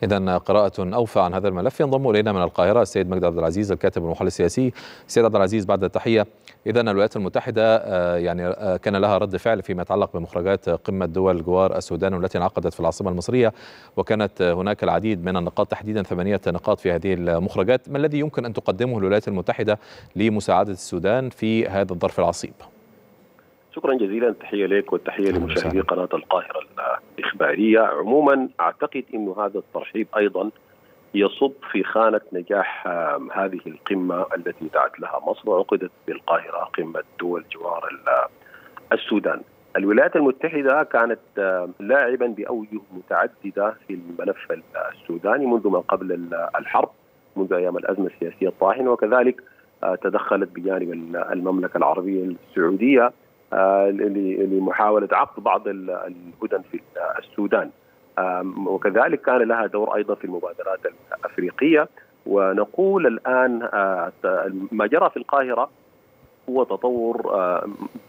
إذا قراءة أوفى عن هذا الملف ينضم إلينا من القاهرة السيد مجدي عبد العزيز الكاتب والمحلل السياسي سيد عبد العزيز بعد التحية إذا الولايات المتحدة يعني كان لها رد فعل فيما يتعلق بمخرجات قمة دول جوار السودان والتي انعقدت في العاصمة المصرية وكانت هناك العديد من النقاط تحديدا ثمانية نقاط في هذه المخرجات ما الذي يمكن أن تقدمه الولايات المتحدة لمساعدة السودان في هذا الظرف العصيب؟ شكرا جزيلا. تحية لك والتحية لمشاهدي قناة القاهرة الإخبارية. عموما أعتقد إنه هذا الترحيب أيضا يصب في خانة نجاح هذه القمة التي دعت لها مصر وعقدت بالقاهرة قمة دول جوار السودان. الولايات المتحدة كانت لاعبا بأوجه متعددة في الملف السوداني منذ ما قبل الحرب منذ أيام الأزمة السياسية الطاحنه وكذلك تدخلت بجانب المملكة العربية السعودية لمحاولة عقد بعض الهدن في السودان. وكذلك كان لها دور أيضا في المبادرات الأفريقية. ونقول الآن ما جرى في القاهرة هو تطور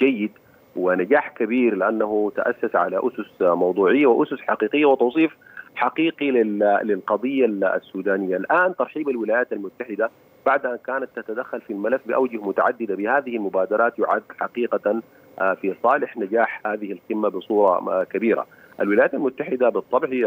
جيد ونجاح كبير لأنه تأسس على أسس موضوعية وأسس حقيقية وتوصيف حقيقي للقضية السودانية. الآن ترحيب الولايات المتحدة بعد أن كانت تتدخل في الملف بأوجه متعددة بهذه المبادرات يعد حقيقة في صالح نجاح هذه القمة بصورة كبيرة. الولايات المتحدة بالطبع هي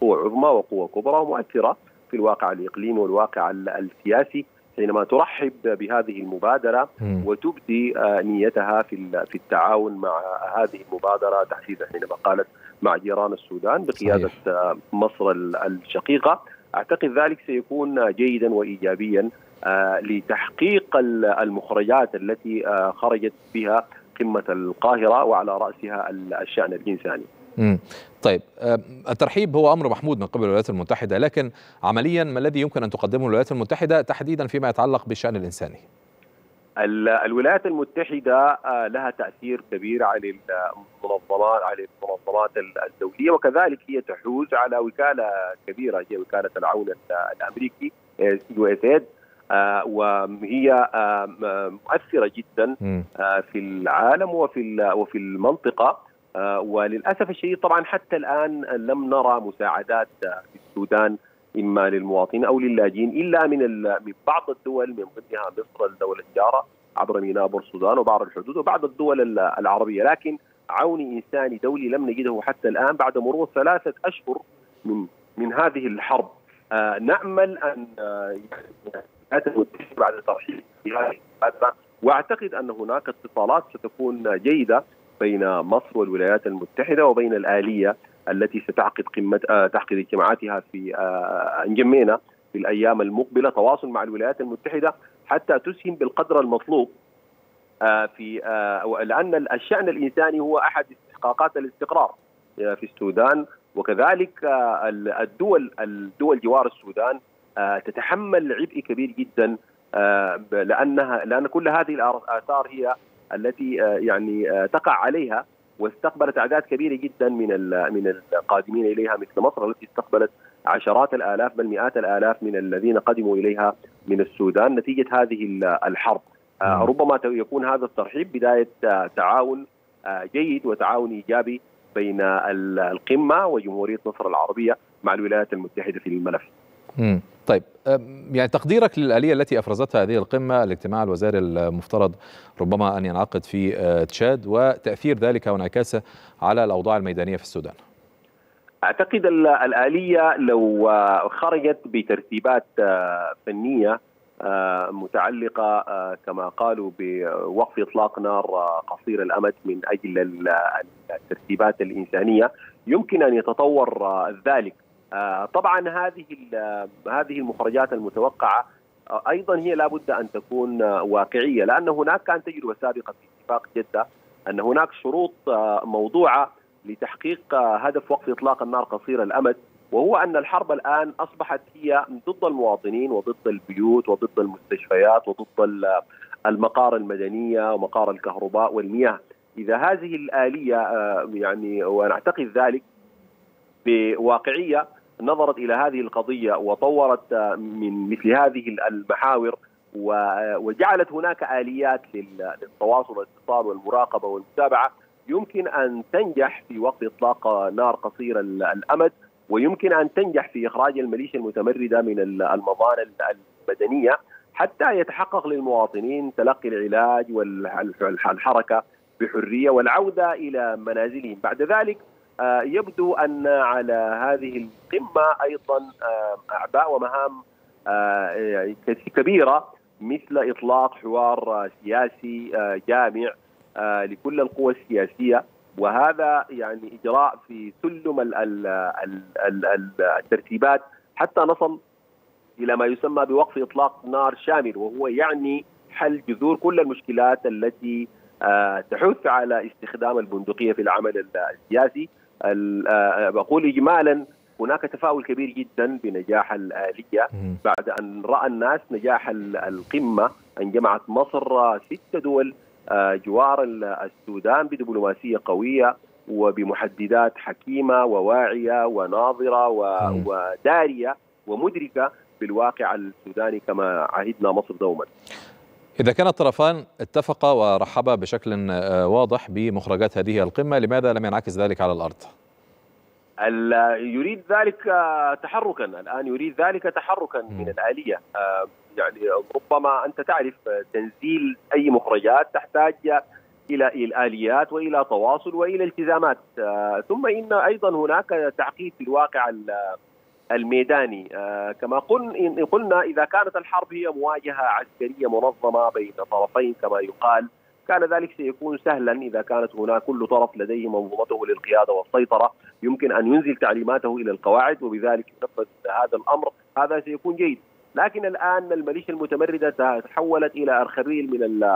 قوة عظمى وقوة كبرى ومؤثرة في الواقع الإقليمي والواقع السياسي حينما ترحب بهذه المبادرة وتبدي نيتها في في التعاون مع هذه المبادرة تحديدا حينما قالت مع جيران السودان بقيادة صحيح. مصر الشقيقة. أعتقد ذلك سيكون جيدا وإيجابيا لتحقيق المخرجات التي خرجت بها قمة القاهرة وعلى رأسها الشأن الإنساني مم. طيب الترحيب هو أمر محمود من قبل الولايات المتحدة لكن عمليا ما الذي يمكن أن تقدمه الولايات المتحدة تحديدا فيما يتعلق بالشأن الإنساني؟ الولايات المتحدة لها تأثير كبير على المنظمات على المنظمات الدولية وكذلك هي تحوز على وكالة كبيرة هي وكالة العون الأمريكي يو إس ايد وهي مؤثرة جدا في العالم وفي وفي المنطقة. وللأسف الشديد طبعا حتى الآن لم نرى مساعدات في السودان إما للمواطنين أو للاجئين إلا من من بعض الدول من ضمنها مصر الدولة الجاره عبر ميناء بور السودان وبعض الحدود وبعض الدول العربية. لكن عون إنساني دولي لم نجده حتى الآن بعد مرور ثلاثة أشهر من من هذه الحرب. آه نأمل أن بعد الترحيب بهذه وأعتقد أن هناك اتصالات ستكون جيدة بين مصر والولايات المتحدة وبين الآلية التي ستعقد قمه آه تعقد اجتماعاتها في آه انجمينا في الأيام المقبلة تواصل مع الولايات المتحدة حتى تسهم بالقدر المطلوب آه في لأن الشأن الإنساني هو أحد استحقاقات الاستقرار في السودان وكذلك الدول الدول جوار السودان تتحمل عبء كبير جدا لانها لأن كل هذه الاثار هي التي يعني تقع عليها واستقبلت أعداد كبيرة جدا من من القادمين إليها مثل مصر التي استقبلت عشرات الآلاف بل مئات الآلاف من الذين قدموا إليها من السودان. نتيجة هذه الحرب ربما يكون هذا الترحيب بداية تعاون جيد وتعاون إيجابي بين القمة وجمهورية مصر العربية مع الولايات المتحدة في الملف. طيب يعني تقديرك للآلية التي أفرزتها هذه القمة الاجتماع الوزاري المفترض ربما أن ينعقد في تشاد وتأثير ذلك وانعكاسه على الأوضاع الميدانية في السودان. أعتقد الآلية لو خرجت بترتيبات فنية متعلقة كما قالوا بوقف إطلاق نار قصير الأمد من أجل الترتيبات الإنسانية يمكن أن يتطور ذلك. طبعا هذه هذه المخرجات المتوقعة أيضا هي لابد أن تكون واقعية لأن هناك كان تجربة سابقة في اتفاق جدة أن هناك شروط موضوعة لتحقيق هدف وقف إطلاق النار قصير الأمد وهو أن الحرب الآن أصبحت هي ضد المواطنين وضد البيوت وضد المستشفيات وضد المقار المدنية ومقار الكهرباء والمياه. إذا هذه الآلية يعني ونعتقد ذلك بواقعية نظرت إلى هذه القضية وطورت من مثل هذه المحاور وجعلت هناك آليات للتواصل والاتصال والمراقبة والمتابعة. يمكن أن تنجح في وقف إطلاق نار قصير الأمد ويمكن أن تنجح في إخراج الميليشيا المتمردة من المضان المدنية حتى يتحقق للمواطنين تلقي العلاج والحركه بحرية والعودة إلى منازلهم، بعد ذلك يبدو أن على هذه القمة أيضا أعباء ومهام كبيرة مثل إطلاق حوار سياسي جامع لكل القوى السياسية. وهذا يعني إجراء في سلم الترتيبات حتى نصل إلى ما يسمى بوقف إطلاق نار شامل وهو يعني حل جذور كل المشكلات التي تحث على استخدام البندقية في العمل السياسي. بقول اجمالا هناك تفاؤل كبير جدا بنجاح الآلية. بعد أن رأى الناس نجاح القمة أن جمعت مصر ست دول جوار السودان بدبلوماسية قوية وبمحددات حكيمة وواعية وناظرة ودارية ومدركة بالواقع السوداني كما عهدنا مصر دوما. إذا كان الطرفان اتفقا ورحبا بشكل واضح بمخرجات هذه القمة لماذا لم ينعكس ذلك على الأرض؟ يريد ذلك تحركا. الآن يريد ذلك تحركا من الآلية. يعني ربما أنت تعرف تنزيل أي مخرجات تحتاج إلى الآليات وإلى تواصل وإلى التزامات. ثم إن أيضا هناك تعقيد في الواقع الميداني. كما قلنا إذا كانت الحرب هي مواجهة عسكرية منظمة بين طرفين كما يقال كان ذلك سيكون سهلا إذا كانت هناك كل طرف لديه منظومته للقيادة والسيطرة. يمكن أن ينزل تعليماته إلى القواعد وبذلك ينفذ هذا الأمر. هذا سيكون جيد. لكن الآن الميليشيا المتمردة تحولت إلى ارخبيل من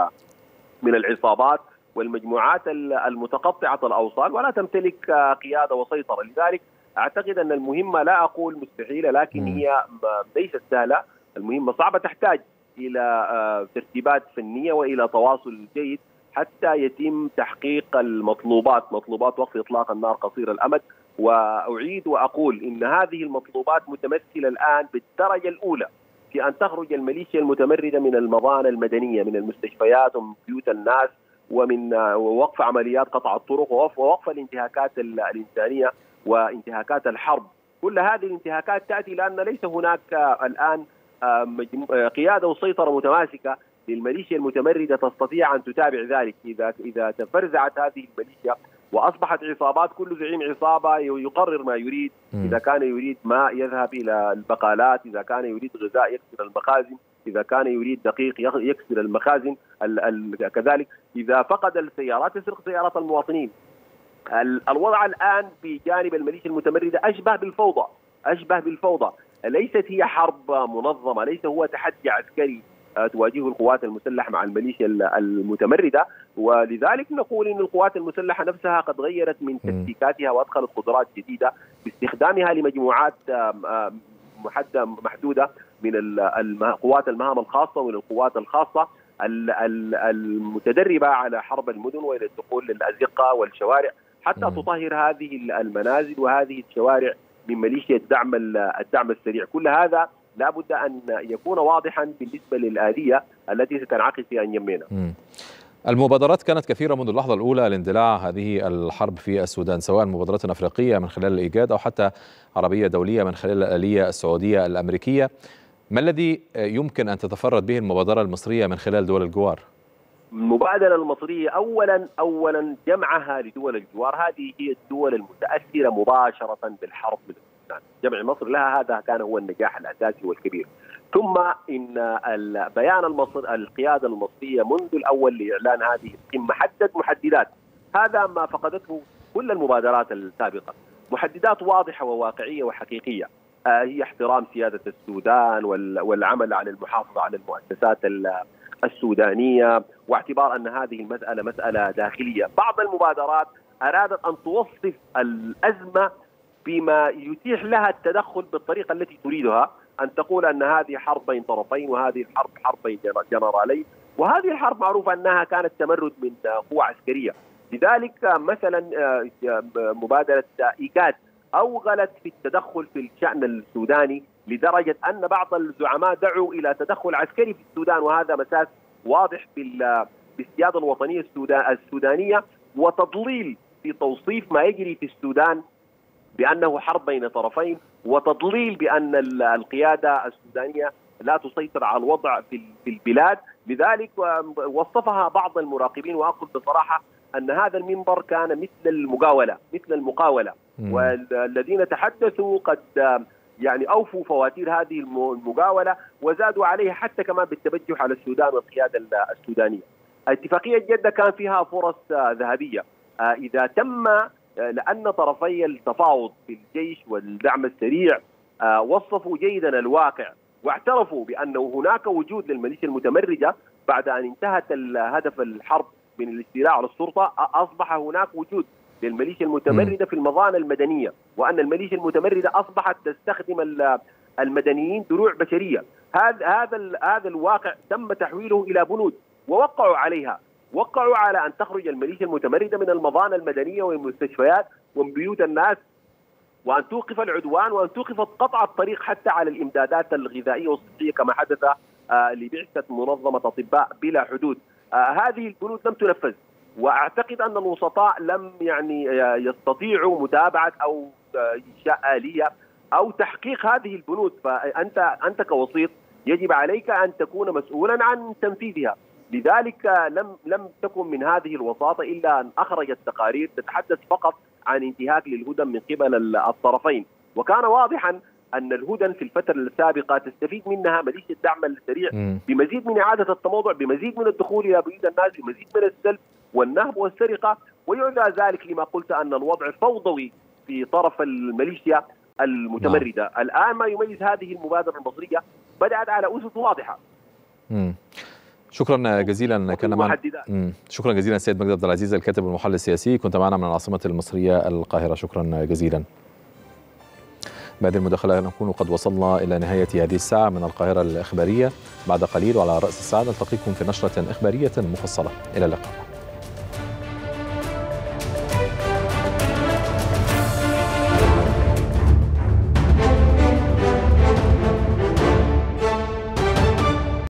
من العصابات والمجموعات المتقطعة الأوصال ولا تمتلك قيادة وسيطرة. لذلك أعتقد أن المهمة لا أقول مستحيلة لكن هي ليست سهلة. المهمة صعبة تحتاج إلى ترتيبات فنية وإلى تواصل جيد حتى يتم تحقيق المطلوبات. مطلوبات وقف إطلاق النار قصير الأمد. وأعيد وأقول إن هذه المطلوبات متمثلة الآن بالدرجة الأولى في أن تخرج الميليشيا المتمردة من المضان المدنية من المستشفيات ومن بيوت الناس ومن ووقف عمليات قطع الطرق ووقف الانتهاكات الإنسانية. وانتهاكات الحرب. كل هذه الانتهاكات تأتي لأن ليس هناك الآن قيادة وسيطرة متماسكة للميليشيا المتمردة تستطيع أن تتابع ذلك. إذا إذا تفرزعت هذه الميليشيا وأصبحت عصابات كل زعيم عصابة يقرر ما يريد. إذا كان يريد ماء يذهب إلى البقالات إذا كان يريد غذاء يكسر المخازن إذا كان يريد دقيق يكسر المخازن ال ال كذلك. إذا فقد السيارات يسرق سيارات المواطنين. الوضع الآن بجانب الميليشيا المتمردة أشبه بالفوضى أشبه بالفوضى. ليست هي حرب منظمة ليس هو تحدي عسكري تواجهه القوات المسلحة مع الميليشيا المتمردة. ولذلك نقول إن القوات المسلحة نفسها قد غيرت من تكتيكاتها وأدخلت قدرات جديدة باستخدامها لمجموعات محدودة من قوات المهام الخاصة ومن القوات الخاصة المتدربة على حرب المدن وإلى الدخول للأزقة والشوارع. حتى تطهر هذه المنازل وهذه الشوارع من ميليشيا الدعم الدعم السريع. كل هذا لابد أن يكون واضحا بالنسبة للاليه التي ستنعقد في انيمينا المبادرات كانت كثيرة منذ اللحظة الأولى لاندلاع هذه الحرب في السودان سواء مبادرات أفريقية من خلال الإيجاد أو حتى عربية دولية من خلال الآلية السعودية الأمريكية. ما الذي يمكن أن تتفرد به المبادرة المصرية من خلال دول الجوار؟ المبادرة المصرية أولا أولا جمعها لدول الجوار. هذه هي الدول المتأثرة مباشرة بالحرب من السودان جمع مصر لها هذا كان هو النجاح الأساسي والكبير. ثم إن بيان المصر القيادة المصرية منذ الأول لإعلان هذه القمة حدد محددات. هذا ما فقدته كل المبادرات السابقة. محددات واضحة وواقعية وحقيقية. هي احترام سيادة السودان والعمل على المحافظة على المؤسسات السودانية واعتبار أن هذه المسألة مسألة داخلية، بعض المبادرات أرادت أن توصف الأزمة بما يتيح لها التدخل بالطريقة التي تريدها، أن تقول أن هذه حرب بين طرفين وهذه الحرب حرب بين جنرالين، وهذه الحرب معروفه أنها كانت تمرد من قوى عسكرية، لذلك مثلا مبادرة ايجاد أوغلت في التدخل في الشأن السوداني لدرجة أن بعض الزعماء دعوا إلى تدخل عسكري في السودان وهذا مساس واضح بالسياده الوطنيه السودانية وتضليل في توصيف ما يجري في السودان بأنه حرب بين طرفين وتضليل بأن القيادة السودانية لا تسيطر على الوضع في البلاد. لذلك وصفها بعض المراقبين وأقول بصراحة أن هذا المنبر كان مثل المقاولة مثل المقاولة. والذين تحدثوا قد يعني أوفوا فواتير هذه المقاولة وزادوا عليها حتى كمان بالتبجح على السودان والقياده السودانية. اتفاقية جدة كان فيها فرص ذهبية إذا تم لأن طرفي التفاوض في الجيش والدعم السريع وصفوا جيدا الواقع واعترفوا بأنه هناك وجود للميليشيا المتمرده بعد أن انتهت هدف الحرب من الاستيلاء على السلطة أصبح هناك وجود للميليشيا المتمرده في المظان المدنيه وأن الميليشيا المتمرده أصبحت تستخدم المدنيين دروع بشرية. هذا هذا هذا الواقع تم تحويله إلى بنود ووقعوا عليها. وقعوا على أن تخرج الميليشيا المتمرده من المظان المدنية والمستشفيات ومن بيوت الناس وأن توقف العدوان وأن توقف قطع الطريق حتى على الإمدادات الغذائية والصحية كما حدث آه لبعثة منظمة أطباء بلا حدود. آه هذه البنود لم تنفذ. وأعتقد أن الوسطاء لم يعني يستطيعوا متابعة أو إنشاء آلية أو تحقيق هذه البنود. فأنت أنت كوسيط يجب عليك أن تكون مسؤولا عن تنفيذها. لذلك لم لم تكن من هذه الوساطة إلا أن أخرجت تقارير تتحدث فقط عن انتهاك للهدن من قبل الطرفين. وكان واضحا أن الهدن في الفترة السابقة تستفيد منها ميليشيا الدعم السريع بمزيد من إعادة التموضع بمزيد من الدخول إلى بيوت الناس بمزيد من السلب والنهب والسرقة ويعزى ذلك لما قلت أن الوضع فوضوي في طرف الميليشيا المتمردة، نعم. الآن ما يميز هذه المبادرة المصرية بدأت على أسس واضحة. مم. شكرا جزيلا كان معنا شكرا جزيلا السيد مجد عبد العزيز الكاتب والمحلل السياسي كنت معنا من العاصمة المصرية القاهرة شكرا جزيلا بهذه المداخلة نكون قد وصلنا إلى نهاية هذه الساعة. من القاهرة الإخبارية بعد قليل وعلى رأس الساعة نلتقيكم في نشرة إخبارية مفصلة. إلى اللقاء.